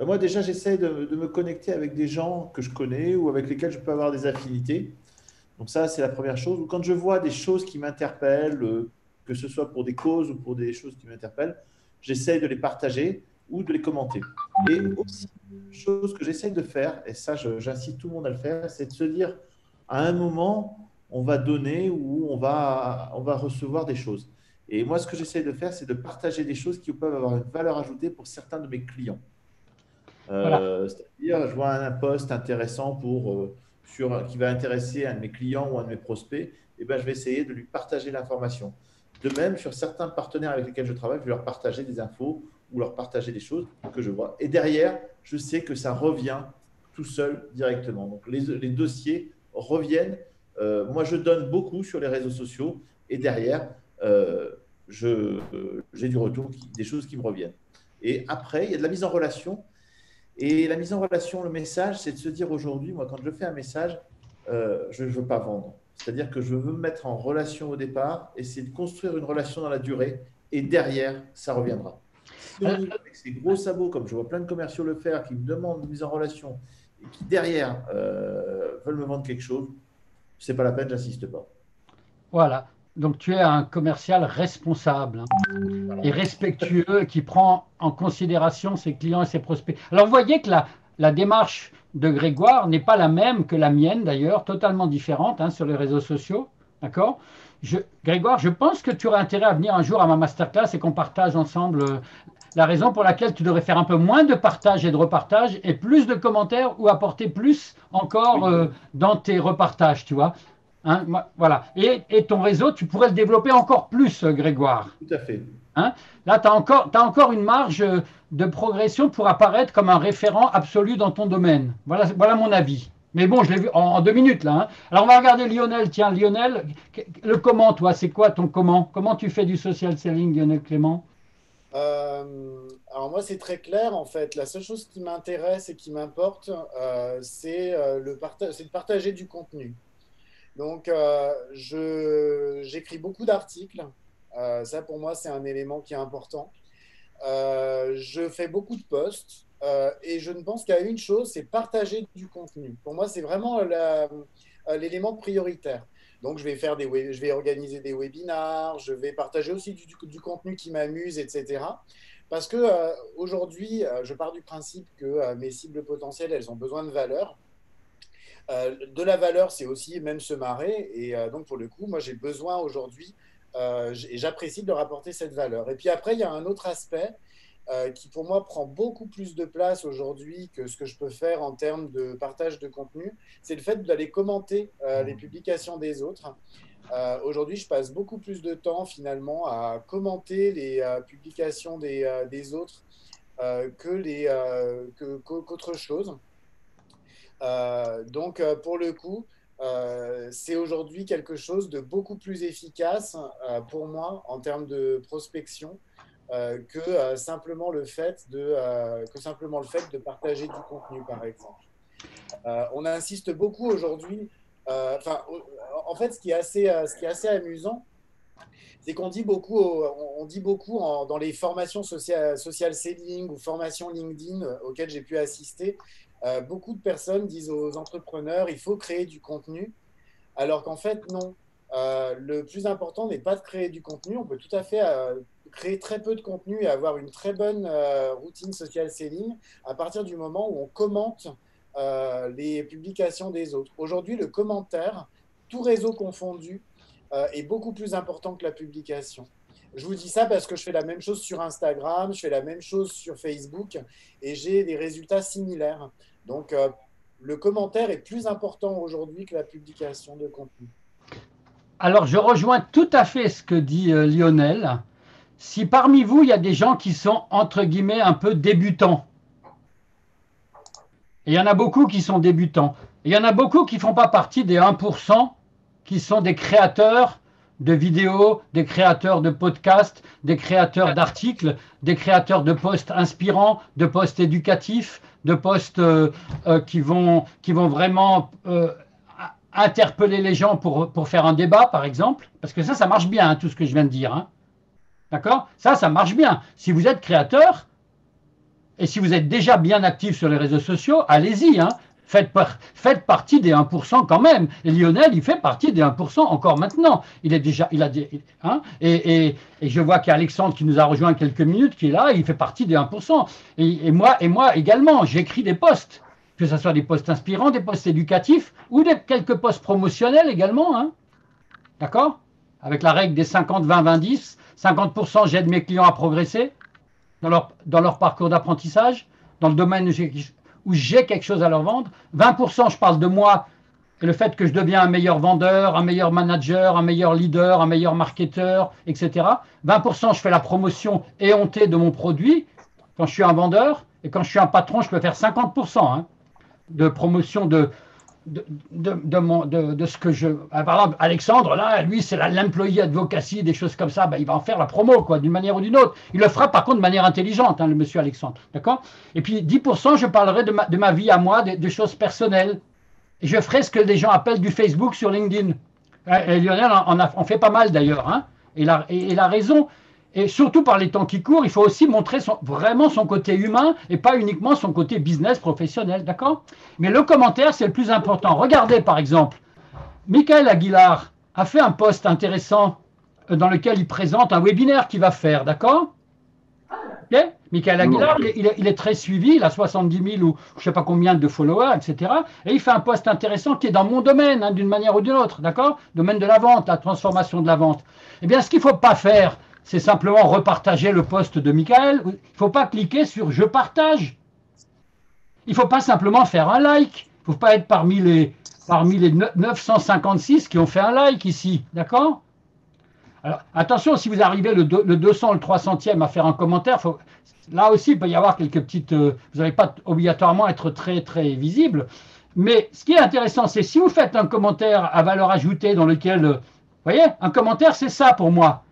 Euh, moi, déjà, j'essaie de, de me connecter avec des gens que je connais ou avec lesquels je peux avoir des affinités. Donc ça, c'est la première chose. Quand je vois des choses qui m'interpellent, euh, que ce soit pour des causes ou pour des choses qui m'interpellent, j'essaie de les partager ou de les commenter. Et aussi, chose que j'essaie de faire, et ça, j'incite tout le monde à le faire, c'est de se dire, à un moment, on va donner ou on va, on va recevoir des choses. Et moi, ce que j'essaie de faire, c'est de partager des choses qui peuvent avoir une valeur ajoutée pour certains de mes clients. Euh, c'est-à-dire, je vois un post intéressant pour... Euh, qui va intéresser un de mes clients ou un de mes prospects, eh ben, je vais essayer de lui partager l'information. De même, sur certains partenaires avec lesquels je travaille, je vais leur partager des infos ou leur partager des choses que je vois. Et derrière, je sais que ça revient tout seul directement. Donc, les, dossiers reviennent. Euh, moi, je donne beaucoup sur les réseaux sociaux et derrière, euh, euh, j'ai du retour, des choses qui me reviennent. Et après, il y a de la mise en relation. Et la mise en relation, le message, c'est de se dire aujourd'hui, moi, quand je fais un message, euh, je ne veux pas vendre. C'est-à-dire que je veux me mettre en relation au départ, essayer de construire une relation dans la durée et derrière, ça reviendra. avec ces gros sabots, comme je vois plein de commerciaux le faire, qui me demandent une mise en relation et qui derrière euh, veulent me vendre quelque chose, c'est pas la peine, j'insiste pas. Voilà. Donc tu es un commercial responsable hein, et respectueux qui prend en considération ses clients et ses prospects. Alors vous voyez que la, la démarche de Grégoire n'est pas la même que la mienne d'ailleurs, totalement différente hein, sur les réseaux sociaux. D'accord? Grégoire, je pense que tu aurais intérêt à venir un jour à ma masterclass et qu'on partage ensemble euh, la raison pour laquelle tu devrais faire un peu moins de partage et de repartage et plus de commentaires ou apporter plus encore euh, dans tes repartages, tu vois? Hein, voilà. Et, ton réseau, tu pourrais le développer encore plus, Grégoire. Tout à fait. Hein Là, tu as encore, as encore une marge de progression pour apparaître comme un référent absolu dans ton domaine. Voilà, voilà mon avis. Mais bon, je l'ai vu en, deux minutes là. Hein. Alors on va regarder Lionel. Tiens, Lionel, le comment, toi, c'est quoi ton comment? Comment tu fais du social selling, Lionel Clément? Euh, Alors moi, c'est très clair en fait. La seule chose qui m'intéresse et qui m'importe, euh, c'est euh, le de partager du contenu. Donc, euh, j'écris beaucoup d'articles. Euh, ça, pour moi, c'est un élément qui est important. Euh, je fais beaucoup de posts. et je ne pense qu'à une chose, c'est partager du contenu. Pour moi, c'est vraiment l'élément prioritaire. Donc, je vais, faire des, je vais organiser des webinars, je vais partager aussi du, du contenu qui m'amuse, etc. Parce que aujourd'hui, je pars du principe que mes cibles potentielles, elles ont besoin de valeur. Euh, de la valeur, c'est aussi même se marrer. Et euh, donc, pour le coup, moi, j'ai besoin aujourd'hui, euh, et j'apprécie de leur apporter cette valeur. Et puis après, il y a un autre aspect qui, pour moi, prend beaucoup plus de place aujourd'hui que ce que je peux faire en termes de partage de contenu. C'est le fait d'aller commenter les publications des autres. aujourd'hui, je passe beaucoup plus de temps finalement à commenter les publications des, autres que les qu'autre chose. Euh, donc, euh, pour le coup, euh, c'est aujourd'hui quelque chose de beaucoup plus efficace pour moi en termes de prospection que simplement le fait de que simplement le fait de partager du contenu, par exemple. on insiste beaucoup aujourd'hui. En fait, ce qui est assez, ce qui est assez amusant, c'est qu'on dit beaucoup, on dit beaucoup dans les formations social, social selling ou formations LinkedIn auxquelles j'ai pu assister, euh, beaucoup de personnes disent aux entrepreneurs, il faut créer du contenu, alors qu'en fait, non. Euh, le plus important n'est pas de créer du contenu, on peut tout à fait euh, créer très peu de contenu et avoir une très bonne routine social selling à partir du moment où on commente les publications des autres. Aujourd'hui, le commentaire, tout réseau confondu, est beaucoup plus important que la publication. Je vous dis ça parce que je fais la même chose sur Instagram, je fais la même chose sur Facebook et j'ai des résultats similaires. Donc, euh, le commentaire est plus important aujourd'hui que la publication de contenu. Alors, je rejoins tout à fait ce que dit euh, Lionel. Si parmi vous, il y a des gens qui sont, entre guillemets, un peu débutants, il y en a beaucoup qui sont débutants, il y en a beaucoup qui ne font pas partie des 1% qui sont des créateurs de vidéos, des créateurs de podcasts, des créateurs d'articles, des créateurs de posts inspirants, de posts éducatifs, de posts euh, euh, qui, vont, qui vont vraiment euh, interpeller les gens pour, pour faire un débat, par exemple. Parce que ça, ça marche bien, hein, tout ce que je viens de dire. Hein. D'accord? Ça, ça marche bien. Si vous êtes créateur, et si vous êtes déjà bien actif sur les réseaux sociaux, allez-y. Hein faites, faites, partie des 1% quand même. Et Lionel, il fait partie des 1% encore maintenant. Il est déjà, il a hein, et, je vois qu'Alexandre qui nous a rejoint quelques minutes, qui est là, il fait partie des 1%. Et, moi, et moi également, j'écris des posts, que ce soit des posts inspirants, des posts éducatifs ou des, quelques posts promotionnels également. Hein. D'accord? Avec la règle des 50, 20, 20, 10. 50% j'aide mes clients à progresser dans leur, dans leur parcours d'apprentissage, dans le domaine où j'ai quelque chose à leur vendre. 20%, je parle de moi et le fait que je deviens un meilleur vendeur, un meilleur manager, un meilleur leader, un meilleur marketeur, etc. 20%, je fais la promotion éhontée de mon produit quand je suis un vendeur. Et quand je suis un patron, je peux faire 50% hein, de promotion de, de, de, de, ce que je. Ah, par exemple, Alexandre, là, lui, c'est l'employé advocacy, des choses comme ça, ben, il va en faire la promo, quoi, d'une manière ou d'une autre. Il le fera par contre de manière intelligente, hein, le monsieur Alexandre. D'accord? Et puis 10%, je parlerai de ma, de ma vie à moi, des choses personnelles. Et je ferai ce que les gens appellent du Facebook sur LinkedIn. Et Lionel a, fait pas mal d'ailleurs. Hein et, la, et, la raison. Et surtout par les temps qui courent, il faut aussi montrer vraiment son côté humain et pas uniquement son côté business professionnel, d'accord? Mais le commentaire, c'est le plus important. Regardez par exemple, Michael Aguilar a fait un post intéressant euh, dans lequel il présente un webinaire qu'il va faire, d'accord? Michael Aguilar, il est, très suivi, il a 70 000 ou je ne sais pas combien de followers, etc. Et il fait un post intéressant qui est dans mon domaine, hein, d'une manière ou d'une autre, d'accord? Domaine de la vente, la transformation de la vente. Eh bien, ce qu'il ne faut pas faire, c'est simplement repartager le post de Michael. Il ne faut pas cliquer sur je partage. Il ne faut pas simplement faire un like. Il ne faut pas être parmi les, parmi les 956 qui ont fait un like ici. D'accord? Alors, attention, si vous arrivez le, 200 ou le 300e à faire un commentaire, là aussi, il peut y avoir quelques petites. Euh, vous n'allez pas obligatoirement être très, très visible. Mais ce qui est intéressant, c'est si vous faites un commentaire à valeur ajoutée dans lequel. Euh, vous voyez, un commentaire, c'est ça pour moi.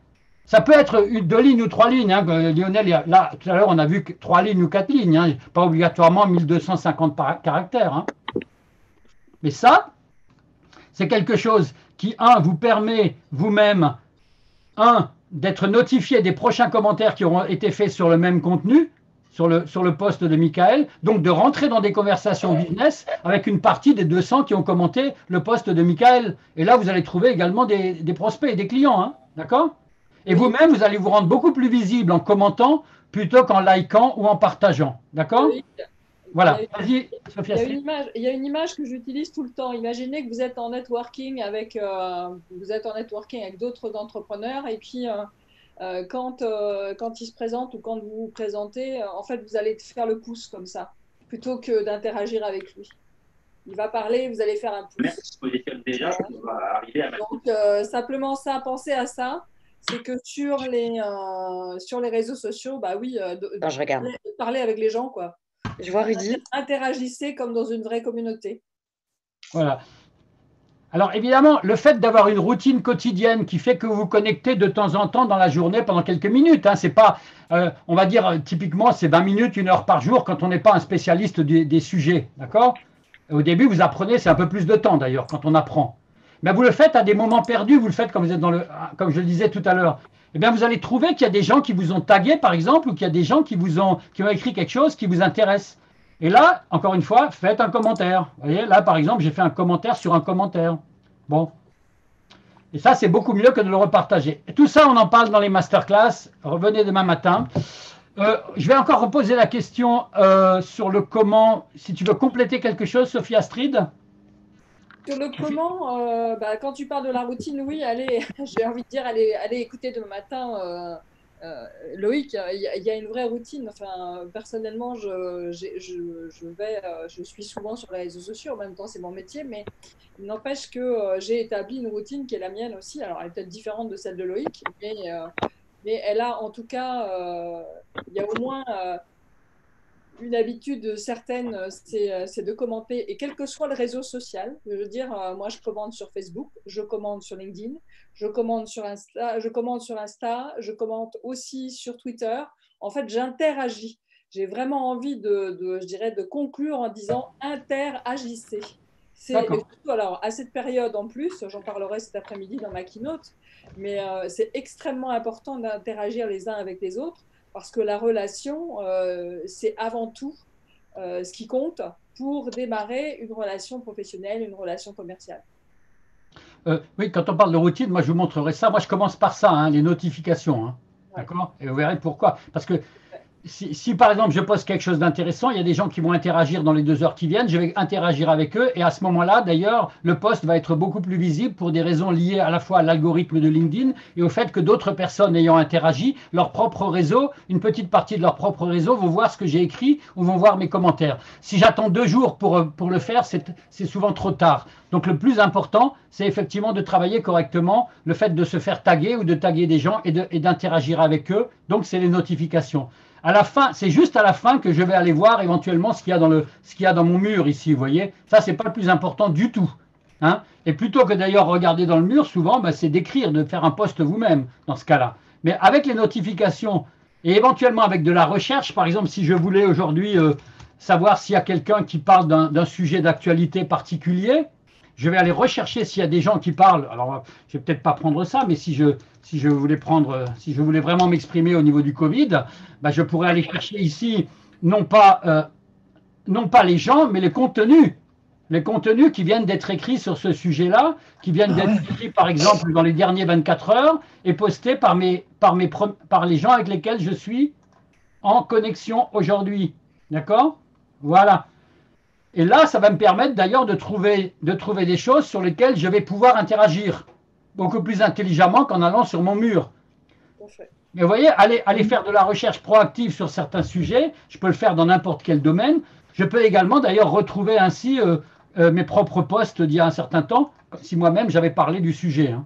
Ça peut être deux lignes ou trois lignes. Hein. Lionel, là, tout à l'heure, on a vu trois lignes ou quatre lignes, hein. pas obligatoirement 1250 caractères. Hein. Mais ça, c'est quelque chose qui, un, vous permet vous-même, un, d'être notifié des prochains commentaires qui auront été faits sur le même contenu, sur le, sur le poste de Michael, donc de rentrer dans des conversations business avec une partie des 200 qui ont commenté le poste de Michael. Et là, vous allez trouver également des prospects et des clients, d'accord? Et vous-même, vous allez vous rendre beaucoup plus visible en commentant plutôt qu'en likant ou en partageant. D'accord Voilà. Vas-y, Sophia. Il y, a une image, que j'utilise tout le temps. Imaginez que vous êtes en networking avec, euh, vous êtes en networking avec d'autres entrepreneurs et puis euh, euh, quand, quand ils se présentent ou quand vous vous présentez, en fait, vous allez faire le pouce comme ça plutôt que d'interagir avec lui. Il va parler, vous allez faire un pouce. déjà, Donc, simplement ça, pensez à ça c'est que sur les, euh, sur les réseaux sociaux, bah oui, euh, je regarde. Parler, avec les gens, quoi. Je vois Rudy. Interagissez comme dans une vraie communauté. Voilà. Alors évidemment, le fait d'avoir une routine quotidienne qui fait que vous vous connectez de temps en temps dans la journée pendant quelques minutes, hein, c'est pas, euh, on va dire typiquement c'est 20 minutes, une heure par jour quand on n'est pas un spécialiste des, des sujets, d'accord? Au début, vous apprenez, c'est un peu plus de temps d'ailleurs quand on apprend. Mais vous le faites à des moments perdus, vous le faites quand vous êtes dans le, comme je le disais tout à l'heure. Eh bien, vous allez trouver qu'il y a des gens qui vous ont tagué, par exemple, ou qu'il y a des gens qui vous ont, qui ont écrit quelque chose qui vous intéresse. Et là, encore une fois, faites un commentaire. Vous voyez, là, par exemple, j'ai fait un commentaire sur un commentaire. Bon. Et ça, c'est beaucoup mieux que de le repartager. Tout ça, on en parle dans les masterclass. Revenez demain matin. Euh, je vais encore reposer la question euh, sur le comment. Si tu veux compléter quelque chose, Sophie Astrid? Sur comment, euh, bah, quand tu parles de la routine, oui, allez, j'ai envie de dire, allez, allez écouter demain matin euh, euh, Loïc. Il y, a une vraie routine. Enfin, personnellement, je, je, vais, je suis souvent sur les réseaux sociaux. En même temps, c'est mon métier, mais il n'empêche que j'ai établi une routine qui est la mienne aussi. Alors, elle est peut-être différente de celle de Loïc, mais, mais elle a en tout cas, il y a au moins une habitude certaine, euh, euh, c'est de commenter, et quel que soit le réseau social, je veux dire, euh, moi je commande sur Facebook, je commande sur LinkedIn, je commande sur Insta, je commande sur Insta, je commente aussi sur Twitter. En fait, j'interagis. J'ai vraiment envie de, je dirais, de conclure en disant interagissez. C'est alors à cette période en plus, j'en parlerai cet après-midi dans ma keynote, mais c'est extrêmement important d'interagir les uns avec les autres parce que la relation, euh, c'est avant tout euh, ce qui compte pour démarrer une relation professionnelle, une relation commerciale. Euh, oui, quand on parle de routine, moi je vous montrerai ça. Moi je commence par ça, hein, les notifications. Hein. D'accord? Et vous verrez pourquoi. Parce que si, par exemple je poste quelque chose d'intéressant, il y a des gens qui vont interagir dans les deux heures qui viennent, je vais interagir avec eux et à ce moment-là, d'ailleurs, le post va être beaucoup plus visible pour des raisons liées à la fois à l'algorithme de LinkedIn et au fait que d'autres personnes ayant interagi, leur propre réseau, une petite partie de leur propre réseau vont voir ce que j'ai écrit ou vont voir mes commentaires. Si j'attends deux jours pour, pour le faire, c'est souvent trop tard. Donc le plus important, c'est effectivement de travailler correctement, le fait de se faire taguer ou de taguer des gens et d'interagir avec eux. Donc c'est les notifications. À la fin, c'est juste à la fin que je vais aller voir éventuellement ce qu'il y a dans le, ce qu'il y a dans mon mur ici, vous voyez. Ça, c'est pas le plus important du tout. Hein et plutôt que d'ailleurs regarder dans le mur, souvent, ben, c'est d'écrire, de faire un poste vous-même dans ce cas-là. Mais avec les notifications et éventuellement avec de la recherche, par exemple, si je voulais aujourd'hui euh, savoir s'il y a quelqu'un qui parle d'un sujet d'actualité particulier, je vais aller rechercher s'il y a des gens qui parlent. Alors, je vais peut-être pas prendre ça, mais si je, si je voulais prendre, si je voulais vraiment m'exprimer au niveau du Covid, bah, je pourrais aller chercher ici non pas, euh, non pas les gens, mais les contenus. Les contenus qui viennent d'être écrits sur ce sujet-là, qui viennent ah d'être écrits par exemple dans les derniers 24 heures et postés par, mes, par, mes, par les gens avec lesquels je suis en connexion aujourd'hui. D'accord? Voilà. Et là, ça va me permettre d'ailleurs de trouver, de trouver des choses sur lesquelles je vais pouvoir interagir beaucoup plus intelligemment qu'en allant sur mon mur. Mais vous voyez, aller, aller faire de la recherche proactive sur certains sujets, je peux le faire dans n'importe quel domaine. Je peux également d'ailleurs retrouver ainsi euh, euh, mes propres posts d'il y a un certain temps, si moi-même j'avais parlé du sujet. Hein.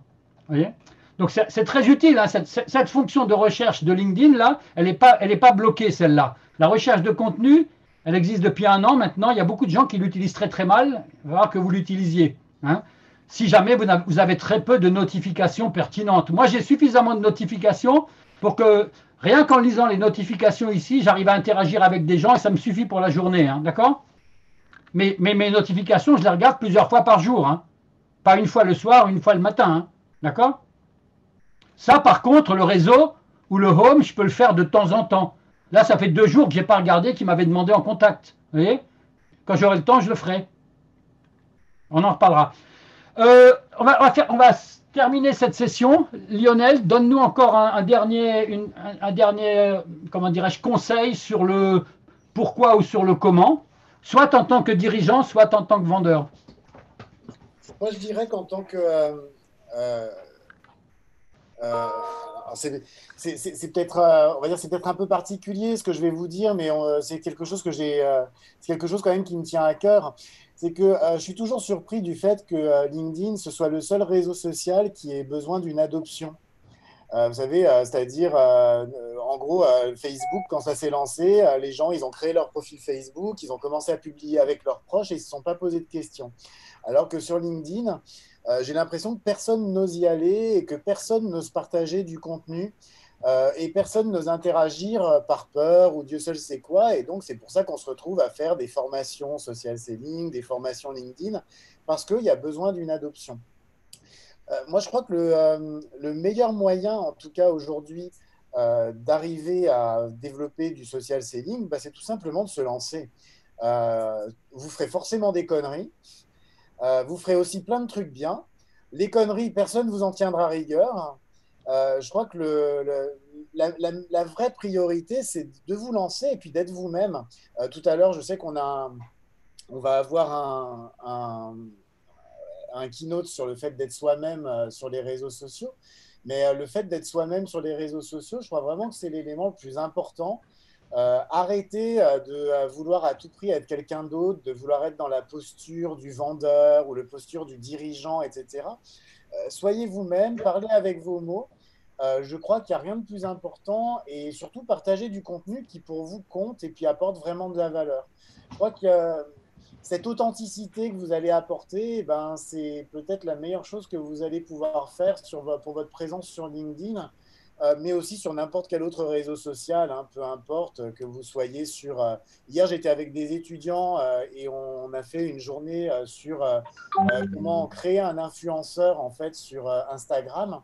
voyez? Donc c'est très utile, hein, cette, cette, fonction de recherche de LinkedIn, là, elle n'est pas, elle pas bloquée, celle-là. La recherche de contenu, elle existe depuis un an maintenant. Il y a beaucoup de gens qui l'utilisent très très mal. Il va falloir que vous l'utilisiez. Hein. Si jamais vous avez très peu de notifications pertinentes. Moi, j'ai suffisamment de notifications pour que rien qu'en lisant les notifications ici, j'arrive à interagir avec des gens et ça me suffit pour la journée. Hein. D'accord? Mais, mes notifications, je les regarde plusieurs fois par jour. Hein. Pas une fois le soir, une fois le matin. D'accord? Ça, par contre, le réseau ou le home, je peux le faire de temps en temps. Là, ça fait deux jours que je n'ai pas regardé qui m'avait demandé en contact. Vous voyez? Quand j'aurai le temps, je le ferai. On en reparlera. Euh, on, va, faire, on, va, terminer cette session. Lionel, donne-nous encore un, dernier, un, dernier comment dirais-je, conseil sur le pourquoi ou sur le comment, soit en tant que dirigeant, soit en tant que vendeur. Moi, je dirais qu'en tant que... Euh, euh, c'est peut-être, euh, on va dire, c'est peut-être un peu particulier ce que je vais vous dire, mais c'est quelque chose que j'ai, c'est quelque chose quand même qui me tient à cœur. C'est que je suis toujours surpris du fait que LinkedIn ce soit le seul réseau social qui ait besoin d'une adoption. vous savez, c'est-à-dire, en gros, Facebook, quand ça s'est lancé, les gens, ils ont créé leur profil Facebook, ils ont commencé à publier avec leurs proches et ils ne se sont pas posé de questions. Alors que sur LinkedIn, euh, j'ai l'impression que personne n'ose y aller et que personne n'ose partager du contenu euh, et personne n'ose interagir euh, par peur ou Dieu seul sait quoi. Et donc, c'est pour ça qu'on se retrouve à faire des formations social selling, des formations LinkedIn, parce qu'il y a besoin d'une adoption. moi, je crois que le, meilleur moyen, en tout cas aujourd'hui, d'arriver à développer du social selling, bah, c'est tout simplement de se lancer. vous ferez forcément des conneries, euh, vous ferez aussi plein de trucs bien. Les conneries, personne ne vous en tiendra rigueur. Euh, je crois que la, vraie priorité, c'est de vous lancer et puis d'être vous-même. Euh, tout à l'heure, je sais qu'on a on va avoir un, un, keynote sur le fait d'être soi-même sur les réseaux sociaux. Mais le fait d'être soi-même sur les réseaux sociaux, je crois vraiment que c'est l'élément le plus important euh, arrêtez euh, de euh, vouloir à tout prix être quelqu'un d'autre, de vouloir être dans la posture du vendeur ou la posture du dirigeant, etc. soyez vous-même, parlez avec vos mots. je crois qu'il n'y a rien de plus important et surtout partagez du contenu qui pour vous compte et puis apporte vraiment de la valeur. Je crois que cette authenticité que vous allez apporter, eh ben, c'est peut-être la meilleure chose que vous allez pouvoir faire pour votre présence sur LinkedIn. Euh, mais aussi sur n'importe quel autre réseau social, hein, peu importe que vous soyez sur... Euh, hier, j'étais avec des étudiants euh, et on a fait une journée sur comment créer un influenceur en fait sur Instagram.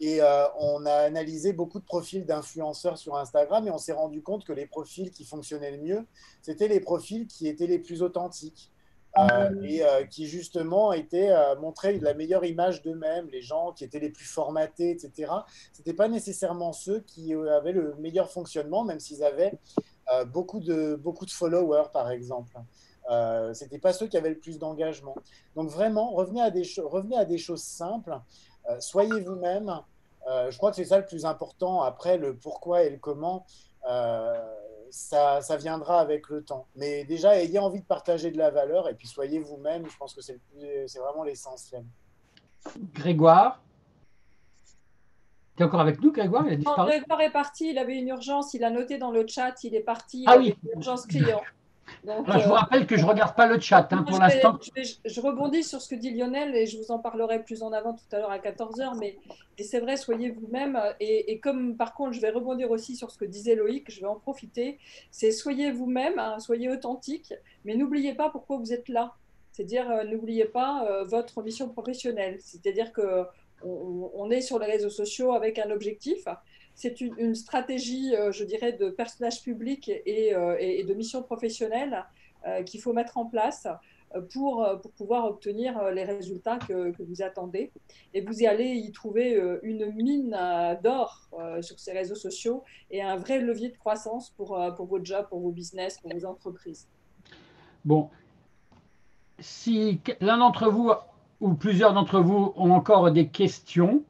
Et on a analysé beaucoup de profils d'influenceurs sur Instagram et on s'est rendu compte que les profils qui fonctionnaient le mieux, c'était les profils qui étaient les plus authentiques. Euh, et euh, qui justement étaient euh, montraient la meilleure image d'eux-mêmes, les gens qui étaient les plus formatés, etc. Ce n'étaient pas nécessairement ceux qui avaient le meilleur fonctionnement, même s'ils avaient beaucoup, de, beaucoup de followers, par exemple. Euh, ce n'étaient pas ceux qui avaient le plus d'engagement. Donc vraiment, revenez à des, revenez à des choses simples, soyez vous-même. je crois que c'est ça le plus important. Après, le pourquoi et le comment ça, ça, viendra avec le temps. Mais déjà, ayez envie de partager de la valeur et puis soyez vous-même. Je pense que c'est vraiment l'essentiel. Grégoire? Tu es encore avec nous, Grégoire? Il a Grégoire est parti, il avait une urgence, il a noté dans le chat, il est parti, ah oui. une urgence client. Je vous euh, rappelle que je ne regarde pas le chat hein, pour l'instant. Je, rebondis sur ce que dit Lionel et je vous en parlerai plus en avant tout à l'heure à 14h. Mais c'est vrai, soyez vous-même. Et, comme par contre, je vais rebondir aussi sur ce que disait Loïc, je vais en profiter. C'est soyez vous-même, hein, soyez authentique, mais n'oubliez pas pourquoi vous êtes là. C'est-à-dire, n'oubliez pas votre mission professionnelle. C'est-à-dire que on, est sur les réseaux sociaux avec un objectif. C'est une, stratégie, je dirais, de personnage public et, et de mission professionnelle qu'il faut mettre en place pour, pour pouvoir obtenir euh, les résultats que, que, vous attendez. Et vous y allez y trouver euh, une mine euh, d'or sur ces réseaux sociaux et un vrai levier de croissance pour, pour vos jobs, pour vos business, pour vos entreprises. Bon, si l'un d'entre vous ou plusieurs d'entre vous ont encore des questions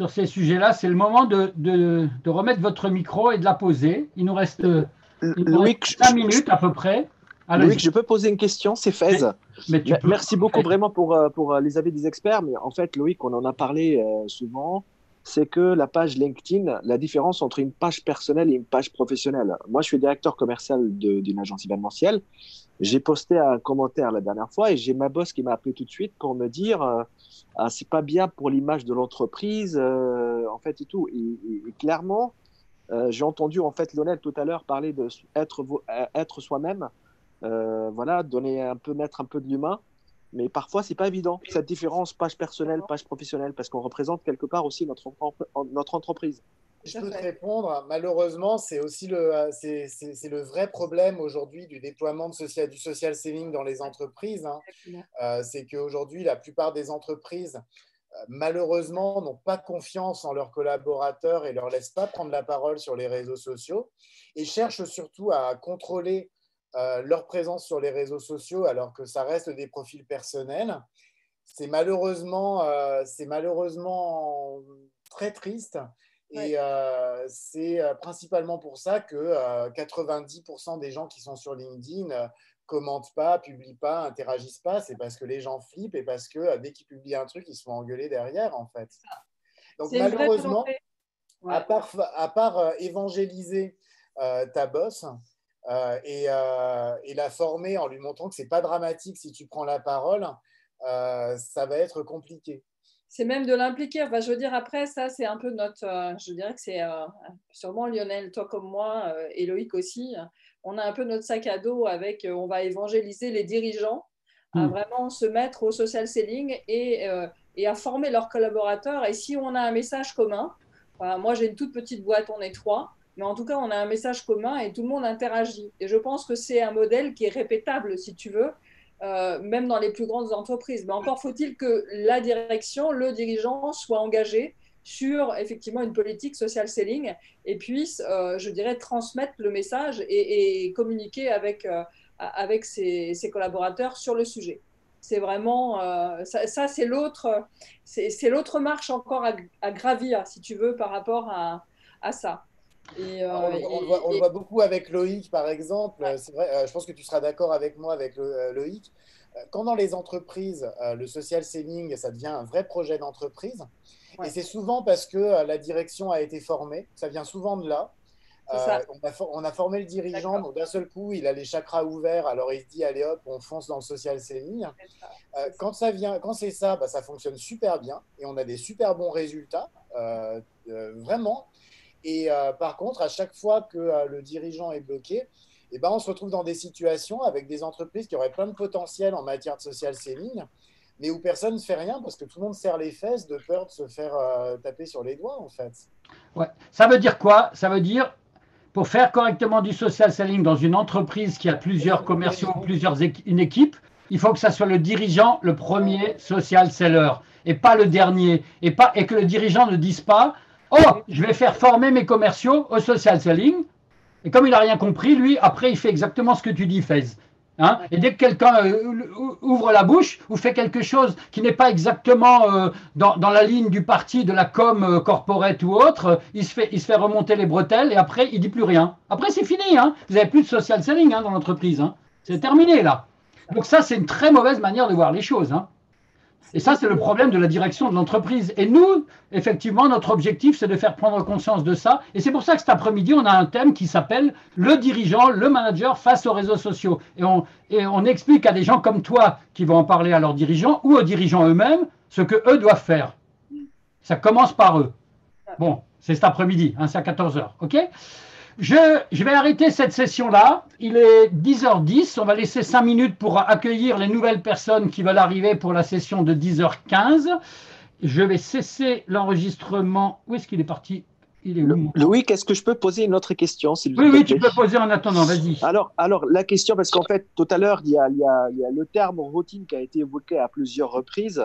sur ces sujets-là, c'est le moment de, de, de, remettre votre micro et de la poser. Il nous reste, il nous reste 5 minutes à peu près. Je peux poser une question, c'est Fez. Merci beaucoup vraiment pour, euh, pour euh, les avis des experts, mais en fait, Loïc, on en a parlé euh, souvent, c'est que la page LinkedIn, la différence entre une page personnelle et une page professionnelle. Moi, je suis directeur commercial d'une agence événementielle. J'ai posté un commentaire la dernière fois et j'ai ma boss qui m'a appelé tout de suite pour me dire ah, c'est pas bien pour l'image de l'entreprise, en fait, et tout. Et, clairement, j'ai entendu en fait Lionel tout à l'heure parler de être, être soi-même. Euh, voilà, donner un peu, mettre un peu de l'humain. Mais parfois, c'est pas évident, cette différence page personnelle, page professionnelle, parce qu'on représente quelque part aussi notre, notre entreprise. Je peux te répondre. Malheureusement, c'est aussi le, c'est, le vrai problème aujourd'hui du déploiement de social, du social selling dans les entreprises. Hein. Euh, c'est qu'aujourd'hui, la plupart des entreprises, euh, malheureusement, n'ont pas confiance en leurs collaborateurs et leur laissent pas prendre la parole sur les réseaux sociaux et cherchent surtout à contrôler euh, leur présence sur les réseaux sociaux alors que ça reste des profils personnels. C'est malheureusement, euh, malheureusement très triste. Et euh, c'est principalement pour ça que 90% des gens qui sont sur LinkedIn commentent pas, publient pas, interagissent pas. C'est parce que les gens flippent et parce que dès qu'ils publient un truc, ils se font engueuler derrière, en fait. Donc malheureusement, à part, à part évangéliser ta bosse, euh, euh, et, la former en lui montrant que c'est pas dramatique si tu prends la parole, euh, ça va être compliqué. C'est même de l'impliquer. Enfin, je veux dire, après, ça, c'est un peu notre. je dirais que c'est sûrement Lionel, toi comme moi, et Loïc aussi. On a un peu notre sac à dos avec. on va évangéliser les dirigeants à hmm. vraiment se mettre au social selling et, et, à former leurs collaborateurs. Et si on a un message commun, moi j'ai une toute petite boîte, on est trois, mais en tout cas, on a un message commun et tout le monde interagit. Et je pense que c'est un modèle qui est répétable, si tu veux, euh, même dans les plus grandes entreprises. Mais encore faut-il que la direction, le dirigeant soit engagé sur effectivement une politique social selling et puisse, euh, je dirais, transmettre le message et, communiquer avec, euh, avec ses, collaborateurs sur le sujet. C'est vraiment ça, c'est l'autre, c'est l'autre marche encore à, gravir, si tu veux, par rapport à ça. Euh, on, le voit, beaucoup avec Loïc, par exemple. C'est vrai, euh, je pense que tu seras d'accord avec moi avec euh, Loïc. Quand dans les entreprises, le social selling, ça devient un vrai projet d'entreprise. Et c'est souvent parce que la direction a été formée. Ça vient souvent de là. on, a on, a formé le dirigeant, donc d'un seul coup, il a les chakras ouverts. Alors il se dit, allez hop, on fonce dans le social selling. quand ça vient, quand c'est ça, bah, ça fonctionne super bien et on a des super bons résultats. vraiment. Et euh, par contre, à chaque fois que euh, le dirigeant est bloqué, eh ben, on se retrouve dans des situations avec des entreprises qui auraient plein de potentiel en matière de social selling, mais où personne ne fait rien parce que tout le monde serre les fesses de peur de se faire euh, taper sur les doigts, en fait. Ouais. Ça veut dire quoi? Ça veut dire, pour faire correctement du social selling dans une entreprise qui a plusieurs commerciaux, plusieurs une équipe, il faut que ça soit le dirigeant le premier social seller et pas le dernier. Et, pas, et que le dirigeant ne dise pas Oh, je vais faire former mes commerciaux au social selling. Et comme il n'a rien compris, lui, après, il fait exactement ce que tu dis, Fez. Hein? Et dès que quelqu'un euh, ouvre la bouche ou fait quelque chose qui n'est pas exactement euh, dans, la ligne du parti, de la com euh, corporate ou autre, il se, fait, il se fait remonter les bretelles et après, il dit plus rien. Après, c'est fini. Hein Vous n'avez plus de social selling hein, dans l'entreprise. Hein. c'est terminé là. Donc ça, c'est une très mauvaise manière de voir les choses. Et ça, c'est le problème de la direction de l'entreprise. Et nous, effectivement, notre objectif, c'est de faire prendre conscience de ça. Et c'est pour ça que cet après-midi, on a un thème qui s'appelle le dirigeant, le manager face aux réseaux sociaux. Et on, et on explique à des gens comme toi qui vont en parler à leurs dirigeants ou aux dirigeants eux-mêmes ce que eux doivent faire. Ça commence par eux. Bon, c'est cet après-midi, hein, c'est à 14h. OK? Je, je, vais arrêter cette session-là. Il est 10h10. On va laisser 5 minutes pour accueillir les nouvelles personnes qui veulent arriver pour la session de 10h15. Je vais cesser l'enregistrement. Où est-ce qu'il est parti? Il est Louis, est-ce que je peux poser une autre question Oui, oui, tu peux poser en attendant, vas-y. Alors, alors, la question, parce qu'en fait, tout à l'heure, il, il, il y a, le terme routine qui a été évoqué à plusieurs reprises.